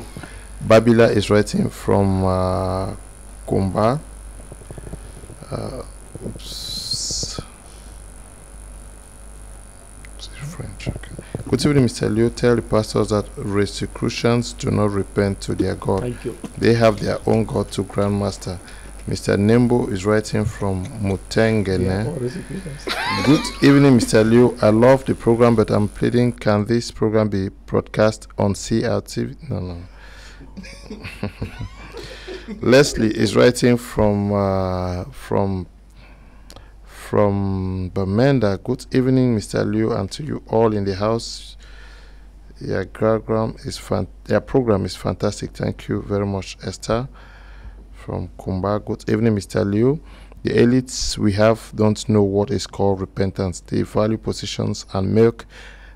Babila is writing from uh, Kumba. Uh, oops. Evening, Mr. Leo. Tell the pastors that Rosicrucians do not repent to their God. Thank you. They have their own God to Grandmaster. Mr. Nembo is writing from Mutengene. Good evening, Mr. Leo. I love the program, but I'm pleading can this program be broadcast on CRTV? No, no. Leslie is writing from uh, from from Bamenda. Good evening, Mr. Leo, and to you all in the house. Your program is fan- your program is fantastic. Thank you very much, Esther from Kumba. Good evening, Mr. Leo. The elites we have don't know what is called repentance. They value positions and milk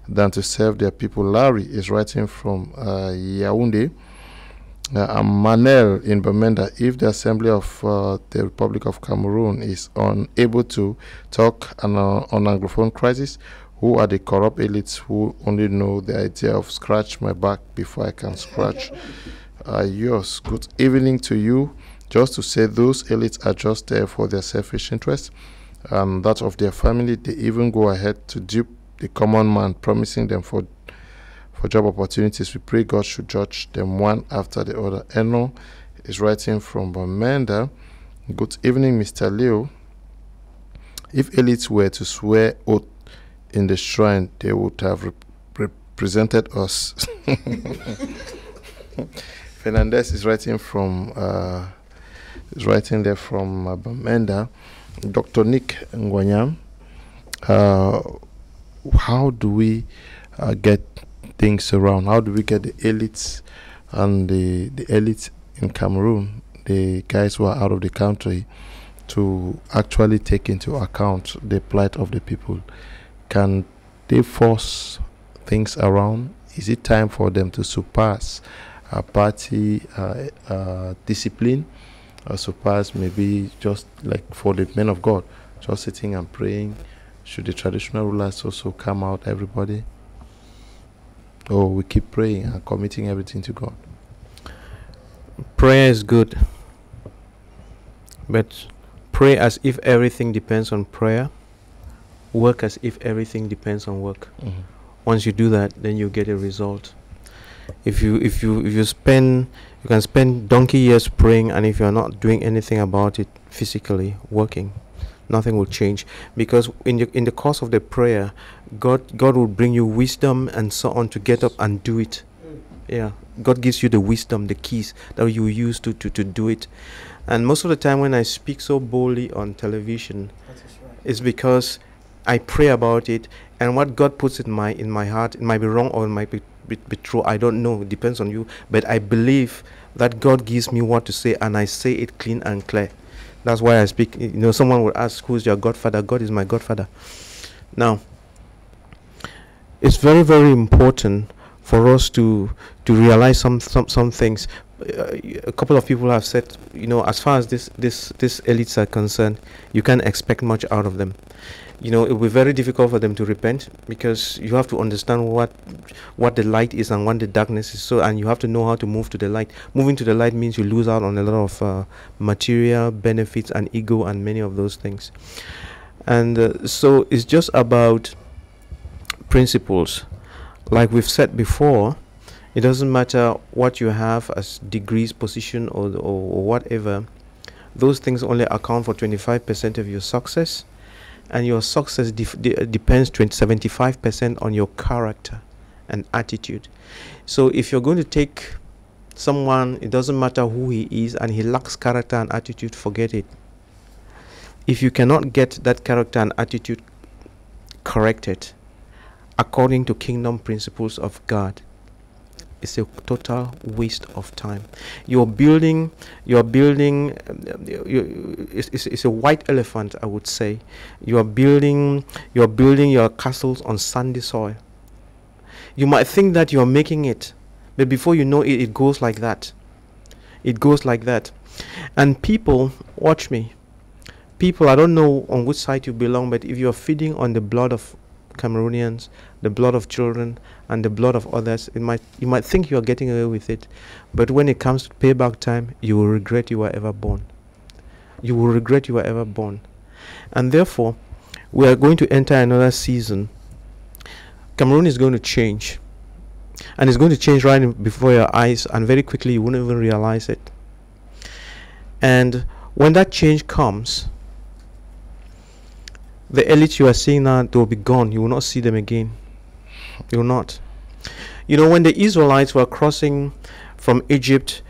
than to serve their people. Larry is writing from uh, Yaoundé. Uh, Manel in Bamenda, if the Assembly of uh, the Republic of Cameroon is unable to talk on, uh, on Anglophone crisis, who are the corrupt elites who only know the idea of scratch my back before I can scratch uh, yours? Good evening to you. Just to say, those elites are just there for their selfish interest and that of their family. They even go ahead to dupe the common man, promising them for for job opportunities. We pray God should judge them one after the other. Eno is writing from Bamenda. Good evening, Mr. Leo. If elites were to swear oath in the shrine, they would have rep- represented us. Fernandez is writing from uh, is writing there from uh, Bamenda. Dr. Nick Ngwanyam, uh, how do we uh, get things around? How do we get the elites and the the elites in Cameroon, the guys who are out of the country, to actually take into account the plight of the people? Can they force things around? Is it time for them to surpass uh, party uh, uh, discipline? Or surpass maybe just like for the men of God, just sitting and praying? Should the traditional rulers also come out, everybody? Or we keep praying and committing everything to God? Prayer is good, but pray as if everything depends on prayer. Work as if everything depends on work. Mm-hmm. Once you do that, then you get a result. If you if you if you spend you can spend donkey years praying, and if you are not doing anything about it physically working, nothing will change. Because in the in the course of the prayer, God God will bring you wisdom and so on to get up and do it. Mm. Yeah, God gives you the wisdom, the keys that you use to, to, to do it. And most of the time, when I speak so boldly on television, it's because I pray about it, and what God puts in my in my heart, it might be wrong or it might be, be, be true. I don't know. It depends on you. But I believe that God gives me what to say, and I say it clean and clear. That's why I speak. You know, someone will ask, "Who's your Godfather?" God is my Godfather. Now, it's very very important for us to to realize some some some things. Uh, a couple of people have said, you know, as far as this this this elites are concerned, you can't expect much out of them. You know, it will be very difficult for them to repent because you have to understand what what the light is and what the darkness is. So, and you have to know how to move to the light. Moving to the light means you lose out on a lot of uh, material benefits and ego and many of those things. And uh, so, it's just about principles. Like we've said before, it doesn't matter what you have as degrees, position, or, or, or whatever. Those things only account for 25% of your success, and your success de- uh, depends 75% on your character and attitude. So if you're going to take someone, it doesn't matter who he is, and he lacks character and attitude, forget it. If you cannot get that character and attitude corrected according to kingdom principles of God, it's a total waste of time. You're building, you're building, you, it's, it's, it's a white elephant, I would say. You're building, you're building your castles on sandy soil. You might think that you're making it, but before you know it, it goes like that. It goes like that. And people, watch me. People, I don't know on which side you belong, but if you're feeding on the blood of Cameroonians, the blood of children, and the blood of others, it might you might think you are getting away with it, but when it comes to payback time, you will regret you were ever born. You will regret you were ever born, and therefore, we are going to enter another season. Cameroon is going to change, and it's going to change right before your eyes, and very quickly you won't even realize it. And when that change comes, the elites you are seeing now they will be gone. You will not see them again. You will not. You know when the israelites were crossing from egypt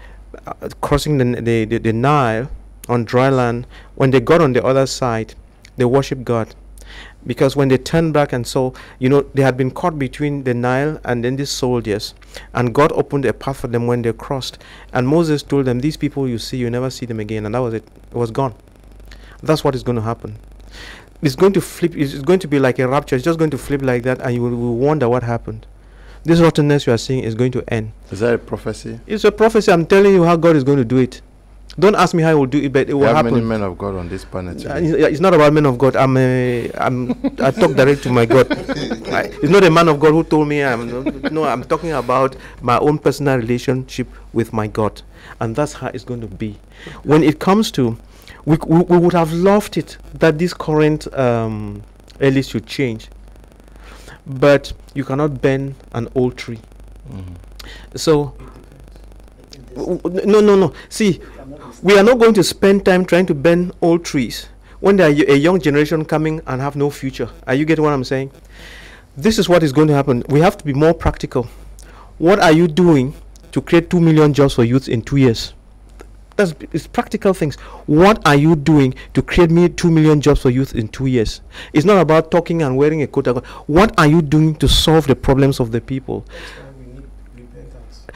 uh, crossing the, the, the, the nile on dry land when they got on the other side they worshiped god. Because when they turned back and saw you know they had been caught between the nile and then these soldiers. And god opened a path for them when they crossed. And moses told them these people you see you never see them again. And that was it. It was gone. That's what is going to happen it's going to flip it's going to be like a rapture it's just going to flip like that and you will, will wonder what happened this rottenness you are seeing is going to end Is that a prophecy? it's a prophecy i'm telling you how god is going to do it don't ask me how I will do it but it will are many happen men of God on this planet. Uh, it's it's not about men of God. I'm a, I'm I talk direct to my God. I, it's not a man of God who told me. I'm no. I'm talking about my own personal relationship with my God, and that's how it's going to be. When it comes to, we we, we would have loved it that this current um, should change, but you cannot bend an old tree. So. w- w- No, no, no. See, we are not going to spend time trying to bend old trees when there are y- a young generation coming and have no future. Are you getting what I'm saying? This is what is going to happen. We have to be more practical. What are you doing to create 2 million jobs for youth in two years? That's it's practical things. What are you doing to create me 2 million jobs for youth in two years? It's not about talking and wearing a coat. What are you doing to solve the problems of the people? we need repentance.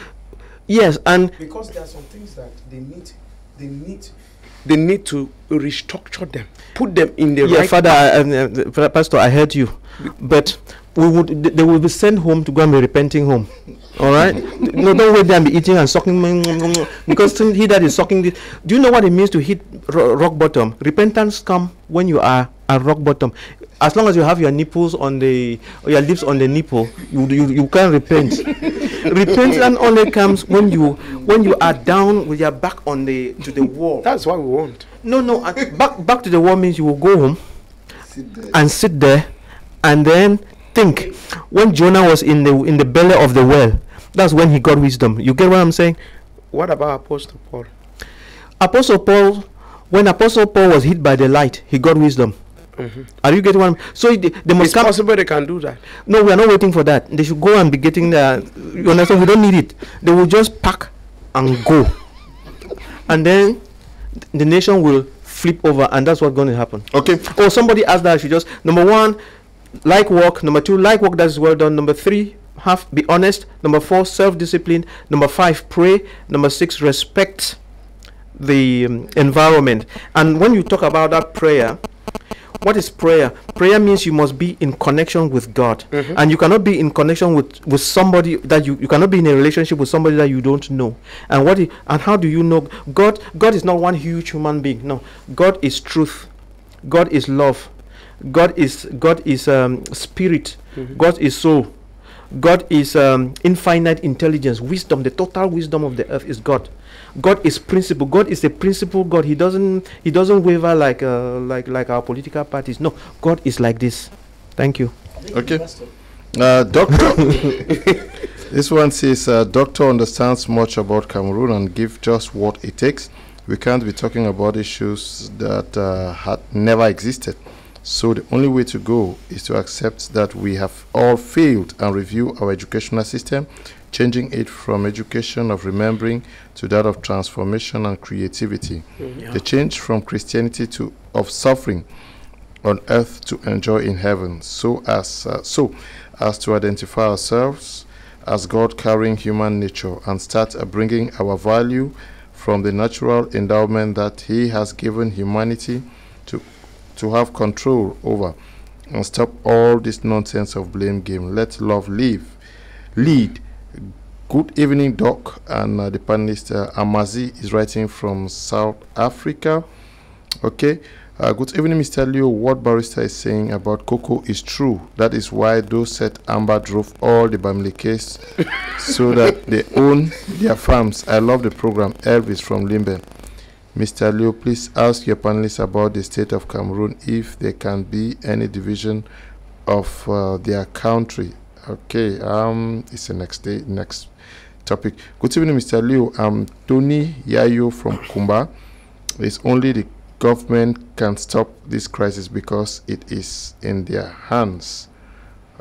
Yes, and Because there are some things that they need, they need, they need to restructure them, put them in the yeah, right. Father, I, um, uh, Pastor, I heard you, but we would they will be sent home to go and be repenting home. All right, no, don't wait there and be eating and sucking mm, mm, mm, because he that is sucking this. Do you know what it means to hit ro- rock bottom? Repentance come when you are at rock bottom. As long as you have your nipples on the your lips on the nipple, you you, you can repent. Repentance only comes when you when you are down with your back on the to the wall. That's what we want. No, no. uh, back back to the wall means you will go home and sit there and then think. When Jonah was in the in the belly of the well, that's when he got wisdom. You get what I'm saying? What about Apostle Paul? Apostle Paul, when Apostle Paul was hit by the light, he got wisdom. Mm-hmm. Are you getting what I'm so they, they must It's come possible they can do that. no, we are not waiting for that. They should go and be getting the. You understand? We don't need it. They will just pack and go, and then the nation will flip over, and that's what's going to happen. Okay. Or somebody asked that I should just number one, like work. Number two, like work that is well done. Number three, have be honest. Number four, self-discipline. Number five, pray. Number six, respect the um, environment. And when you talk about that prayer, what is prayer? Prayer means you must be in connection with God, Mhm. and you cannot be in connection with with somebody that you you cannot be in a relationship with somebody that you don't know. And what i- and how do you know God? God is not one huge human being. No, God is truth. God is love. God is God is um, spirit. Mhm. God is soul. God is um, infinite intelligence, wisdom. The total wisdom of the earth is God. God is principle. God is a principle God. He doesn't He doesn't waver like uh, like like our political parties. No, God is like this. Thank you. Okay. Uh, doctor, this one says, uh, Doctor understands much about Cameroon and give just what it takes. We can't be talking about issues that uh, had never existed. So the only way to go is to accept that we have all failed and review our educational system, changing it from education of remembering to that of transformation and creativity. Mm, The change from Christianity to of suffering on earth to enjoy in heaven, so as uh, so as to identify ourselves as God carrying human nature and start uh, bringing our value from the natural endowment that He has given humanity to to have control over, and stop all this nonsense of blame game. Let love live, lead. Good evening, Doc, and uh, the panelist uh, Amazi is writing from South Africa. Okay. Uh, good evening, Mr. Leo. What Barrister is saying about cocoa is true. That is why those set Amber drove all the Bamilekes so that they own their farms. I love the program. Elvis from Limben. Mr. Leo, please ask your panelists about the state of Cameroon if there can be any division of uh, their country. Okay, um, it's the next day, next topic. Good evening, Mr. Leo. I'm Tony Yayo from Kumba. It's only the government can stop this crisis because it is in their hands.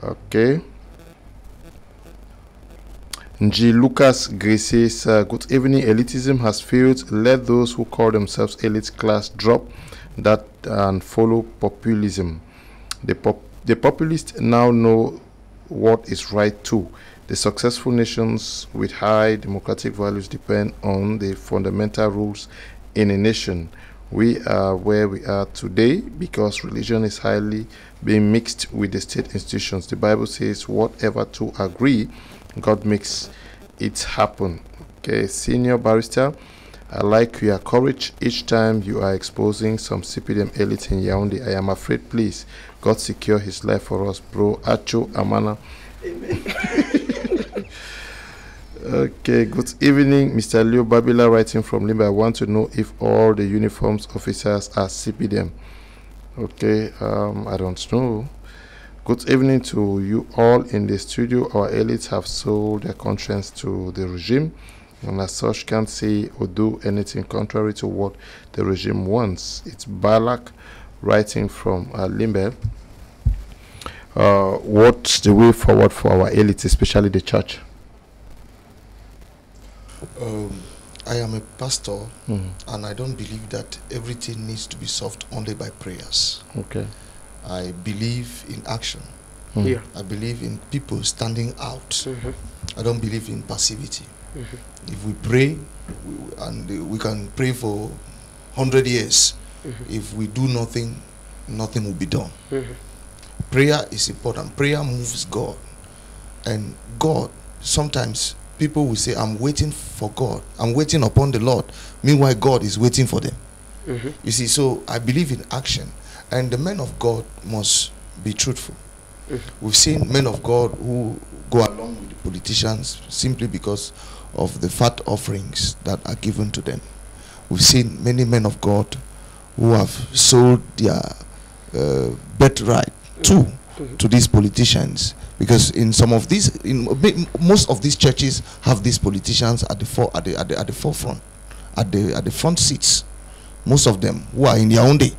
Okay. G. Lucas Grace says, Good evening. Elitism has failed. Let those who call themselves elite class drop that and follow populism. The, pop- the populists now know what is right too. The successful nations with high democratic values depend on the fundamental rules in a nation. We are where we are today because religion is highly being mixed with the state institutions. The Bible says, whatever two agree, God makes it happen. Okay, senior barrister, I like your courage each time you are exposing some CPDM elite in Yaoundé. I am afraid, please, God secure his life for us, bro. Acho Amana. Okay, good evening, Mr. Leo Babila writing from Limbe. I want to know if all the uniforms officers are CPDM. Okay, um, I don't know. Good evening to you all in the studio. Our elites have sold their conscience to the regime and as such can't say or do anything contrary to what the regime wants. It's Balak writing from uh, Limbe. Uh, what's the way forward for our elites, especially the church? Um, I am a pastor, Mhm. and I don't believe that everything needs to be solved only by prayers. Okay. I believe in action. Mm. Yeah. I believe in people standing out. Mhm. I don't believe in passivity. Mhm. If we pray, we, and we can pray for hundred years. Mhm. If we do nothing, nothing will be done. Mhm. Prayer is important. Prayer moves God, and God. Sometimes people will say, "I'm waiting for God. I'm waiting upon the Lord." Meanwhile, God is waiting for them. Mhm. You see, so I believe in action, and the men of God must be truthful. Mhm. We've seen men of God who go along with the politicians simply because of the fat offerings that are given to them. We've seen many men of God who have sold their uh, birthright to Mhm. to these politicians because in some of these in most of these churches have these politicians at the for, at the, at the at the forefront at the at the front seats most of them who are in Yaoundé wh-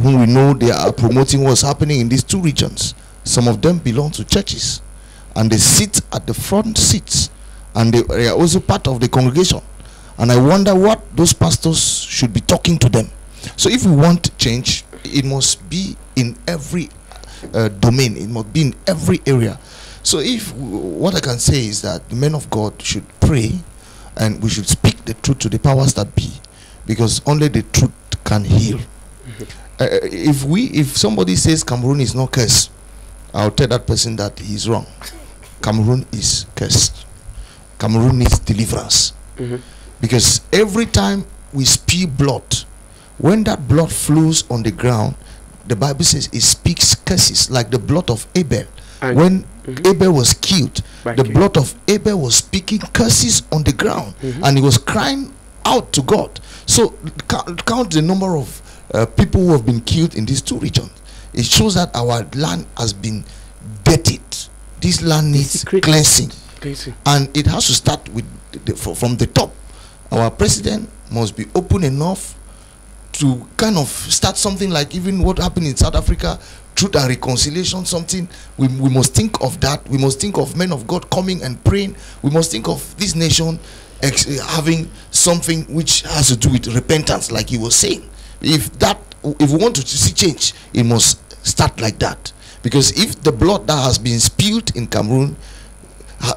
whom we know they are promoting what's happening in these two regions. Some of them belong to churches. And they sit at the front seats. And they, they are also part of the congregation. And i wonder what those pastors should be talking to them. So if we want change it must be in every uh, domain. It must be in every area. So if what i can say is that the men of god should pray and we should speak the truth to the powers that be. Because only the truth can heal Uh, uh, if we if somebody says Cameroon is not cursed, I'll tell that person that he's wrong. Cameroon is cursed. Cameroon needs deliverance. Mm-hmm. Because every time we spill blood, when that blood flows on the ground, the Bible says it speaks curses, like the blood of Abel. And- when mm-hmm. Abel was killed, By the blood of Abel was speaking curses on the ground, mm-hmm. and he was crying out to God. So count, count the number of uh, people who have been killed in these two regions. It shows that our land has been dirtied. This land needs cleansing Cleansing. and it has to start with the, fro- from the top our president must be open enough to kind of start something like even what happened in south africa truth and reconciliation something we, we must think of that we must think of men of god coming and praying we must think of this nation ex- having something which has to do with repentance like you were saying if that if we want to see change it must start like that. Because if the blood that has been spilled in cameroon uh,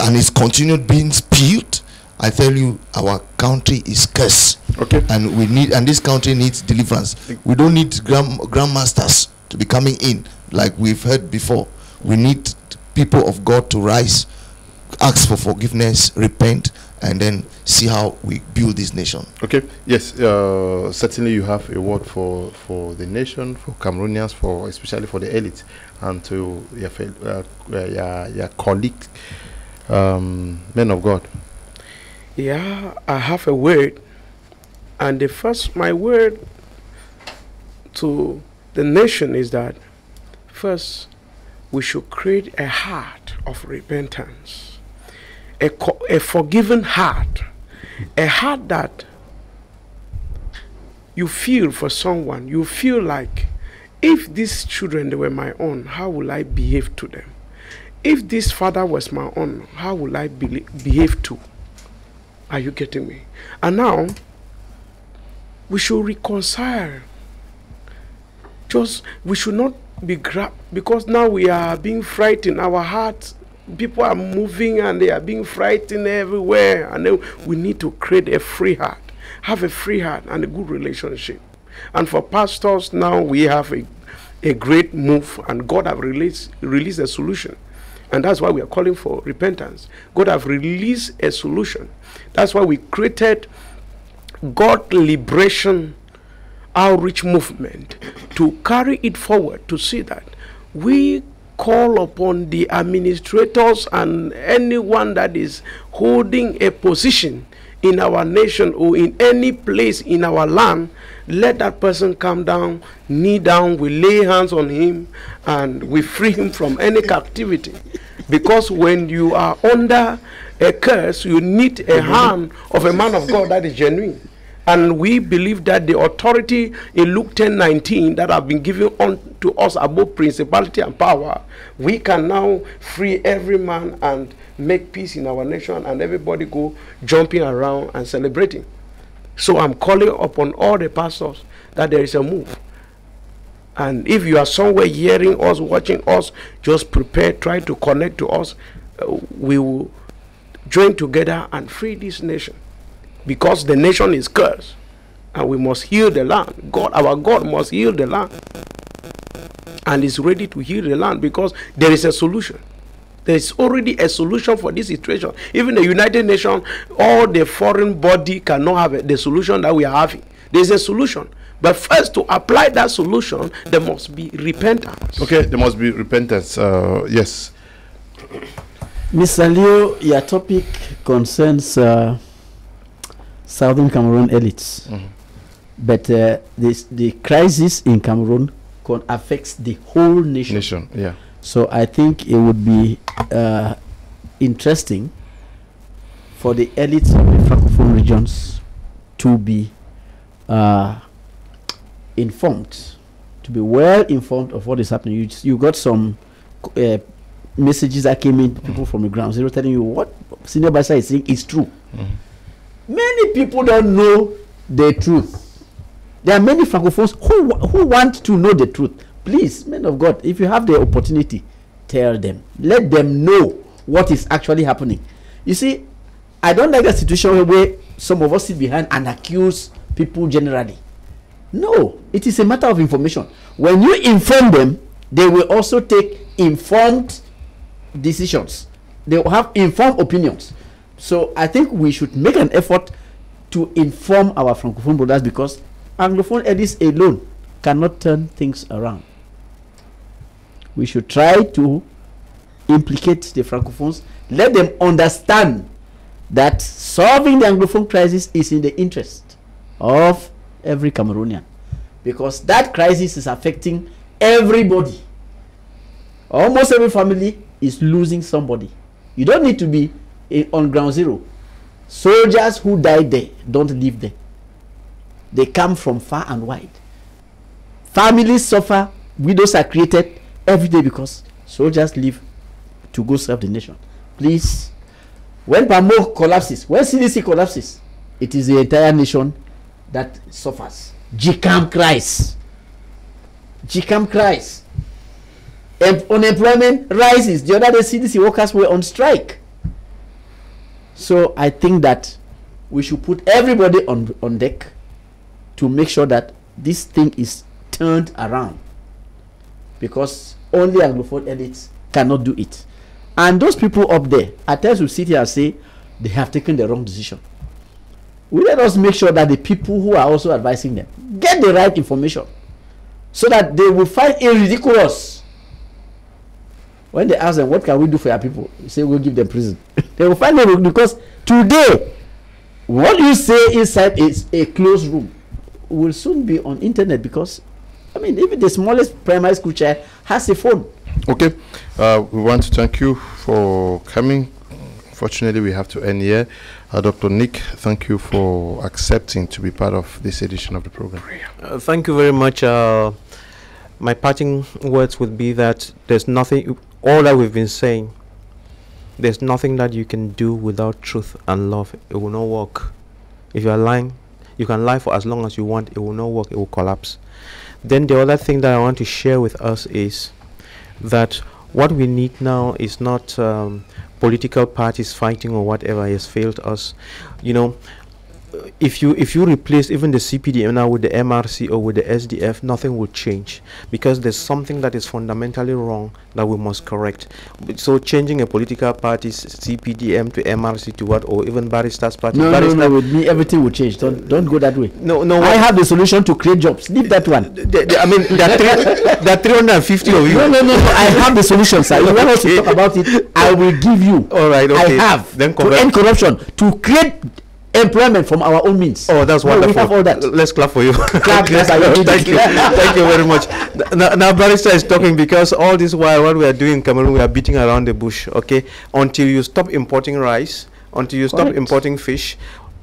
and is continued being spilled i tell you our country is cursed. Okay. and we need and this country needs deliverance. We don't need grand grandmasters to be coming in like we've heard before. We need people of god to rise ask for forgiveness repent and then see how we build this nation Okay. Yes. Uh, certainly, you have a word for for the nation, for Cameroonians, for especially for the elite, and to your fel- uh, uh, your, your colleagues, um, men of God. Yeah, I have a word. And the first, my word to the nation is that first, we should create a heart of repentance, a, co- a forgiven heart, a heart that you feel for someone, you feel like if these children they were my own, how will I behave to them? If this father was my own, how will I be- behave to? Are you getting me? And now, we should reconcile. Just, we should not be grabbed because now we are being frightened. Our hearts, people are moving and they are being frightened everywhere. And then we need to create a free heart, have a free heart and a good relationship. And for pastors, now we have a, a great move, and God have released released a solution. And that's why we are calling for repentance. God have released a solution. That's why we created God liberation outreach movement to carry it forward to see that we call upon the administrators and anyone that is holding a position in our nation or in any place in our land let that person come down kneel down we lay hands on him and we free him from any captivity. Because when you are under a curse you need a hand of a man of god that is genuine and we believe that the authority in Luke 10 19 that have been given unto us above principality and power, we can now free every man and make peace in our nation, and everybody go jumping around and celebrating. So I'm calling upon all the pastors that there is a move. And if you are somewhere hearing us, watching us, just prepare, try to connect to us. Uh, we will join together and free this nation because the nation is cursed and we must heal the land. God, our God must heal the land and is ready to heal the land because there is a solution. There is already a solution for this situation. Even the United Nations, all the foreign body cannot have a- the solution that we are having. There is a solution. But first, to apply that solution, there must be repentance. Okay, there must be repentance. Uh, yes. Mr. Leo, your topic concerns uh, Southern Cameroon elites. But uh, this, the crisis in Cameroon affects the whole nation. Nation. Yeah. So I think it would be uh, interesting for the elites of the Francophone regions to be uh, informed, to be well informed of what is happening. You, you got some uh, messages that came in, people from the ground zero telling you what Senior Basa is saying is true. Many people don't know the truth. There are many francophones who, who want to know the truth. Please, men of God, if you have the opportunity, tell them. Let them know what is actually happening. You see, I don't like a situation where, some of us sit behind and accuse people generally. No, it is a matter of information. When you inform them, they will also take informed decisions. They will have informed opinions. So I think we should make an effort to inform our francophone brothers because anglophone edits alone cannot turn things around. We should try to implicate the francophones, let them understand that solving the anglophone crisis is in the interest of every Cameroonian because that crisis is affecting everybody. Almost every family is losing somebody. You don't need to be on ground zero. Soldiers who die there don't live there. They come from far and wide. Families suffer, widows are created every day because soldiers leave to go serve the nation. Please, when PAMOL collapses, when CDC collapses, it is the entire nation that suffers. GCAM cries. GCAM cries. Em- unemployment rises. The other day, CDC workers were on strike. So I think that we should put everybody on on deck to make sure that this thing is turned around. Because only anglophone elites cannot do it. And those people up there at times we sit here and say they have taken the wrong decision. We let us make sure that the people who are also advising them get the right information so that they will find it ridiculous when they ask them what can we do for your people you say we'll give them prison they will find it because today what you say inside is a closed room will soon be on internet because i mean even the smallest primary school child has a phone Okay, uh, we want to thank you for coming. Fortunately, we have to end here. Uh, Dr. Nick, thank you for accepting to be part of this edition of the program. Uh, thank you very much. Uh, my parting words would be that there's nothing, all that we've been saying, there's nothing that you can do without truth and love. It will not work. If you are lying, you can lie for as long as you want, it will not work, it will collapse. Then the other thing that I want to share with us is that what we need now is not um, political parties fighting or whatever has failed us. You know, if you if you replace even the CPDM now with the MRC or with the SDF, nothing will change because there's something that is fundamentally wrong that we must correct. So changing a political party's CPDM to MRC to what, or even barristers party. no no barrister- no with me everything will change don't don't go that way no, no. i have the solution to create jobs leave that one the- the- I mean, there are, three, there are 350 of you. no no no no i have the solution sir if you want us to talk about it i will give you All right, okay. i have Then to end corruption to create employment from our own means Oh, that's No, wonderful. we have all that Let's clap for you. Clap, yes, do Thank you. Thank you very much. Now, now, Barrister is talking because all this while, what we are doing in Cameroon, we are beating around the bush, okay? Until you stop importing rice, until you stop Correct. importing fish,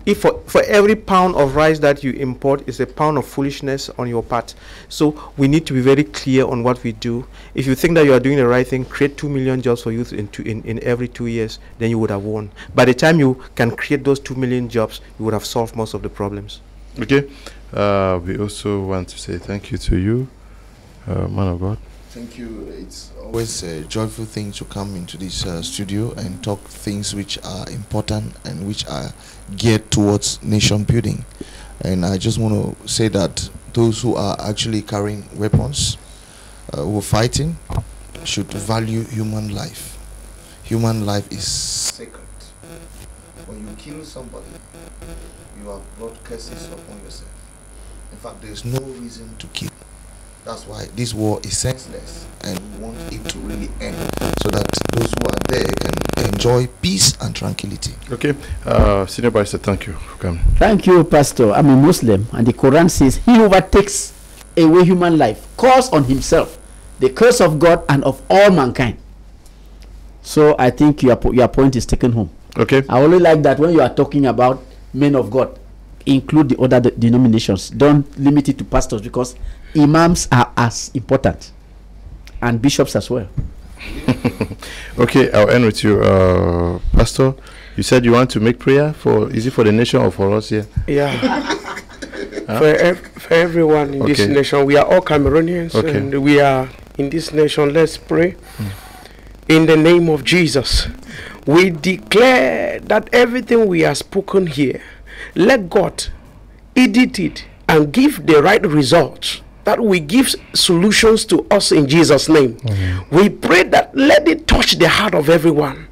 if for, for every pound of rice that you import is a pound of foolishness on your part. So we need to be very clear on what we do. If you think that you are doing the right thing, create two million jobs for youth in, two, in, in every two years, then you would have won. By the time you can create those two million jobs, you would have solved most of the problems. Okay, uh, we also want to say thank you to you, uh, man of God. Thank you. It's always a joyful thing to come into this uh, studio and talk things which are important and which are geared towards nation building. And I just want to say that those who are actually carrying weapons, uh, who are fighting, should value human life. Human life is sacred. When you kill somebody, you have brought curses upon yourself. In fact, there is no reason to kill. That's why this war is senseless and we want it to really end so that those who are there can enjoy peace and tranquility. Okay, uh, Senior Barrister, thank you for coming. Thank you, Pastor. I'm a Muslim, and the Quran says, He who overtakes away human life calls on himself the curse of God and of all mankind. So I think your, your point is taken home. Okay, I only like that when you are talking about men of God, include the other de- denominations. Don't limit it to pastors because imams are as important and bishops as well. okay, I'll end with you, uh, Pastor. You said you want to make prayer for, is it for the nation or for us here? Yeah. For, ev- for everyone in this nation, we are all Cameroonians Okay. and we are in this nation. Let's pray. In the name of Jesus, we declare that everything we have spoken here, let God edit it and give the right results that will give solutions to us in Jesus' name. We pray that let it touch the heart of everyone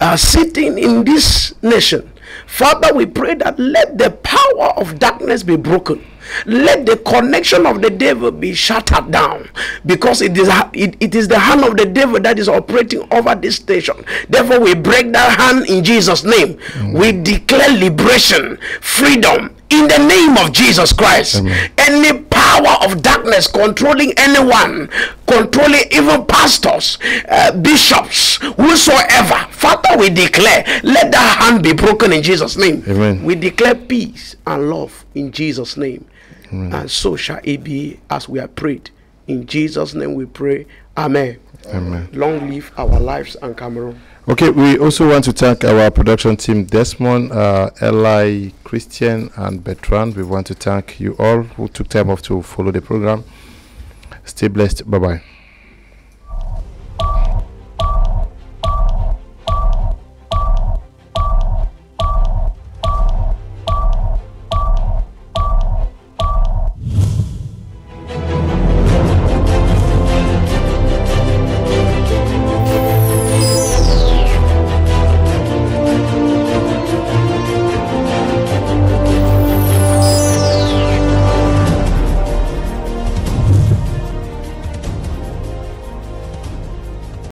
uh, sitting in this nation. Father, we pray that let the power of darkness be broken. Let the connection of the devil be shattered down because it is it, it is the hand of the devil that is operating over this station. Therefore, we break that hand in Jesus' name. We declare liberation, freedom in the name of Jesus Christ. Any power of darkness controlling anyone, controlling even pastors, uh, bishops, whosoever, Father, we declare, let that hand be broken in Jesus' name. Amen. We declare peace and love in Jesus' name. And so shall it be as we have prayed. In Jesus' name we pray. Amen. Amen. Long live our lives and Cameroon. Okay, we also want to thank our production team, Desmond, uh, Eli, Christian, and Bertrand. We want to thank you all who took time off to follow the program. Stay blessed. Bye bye.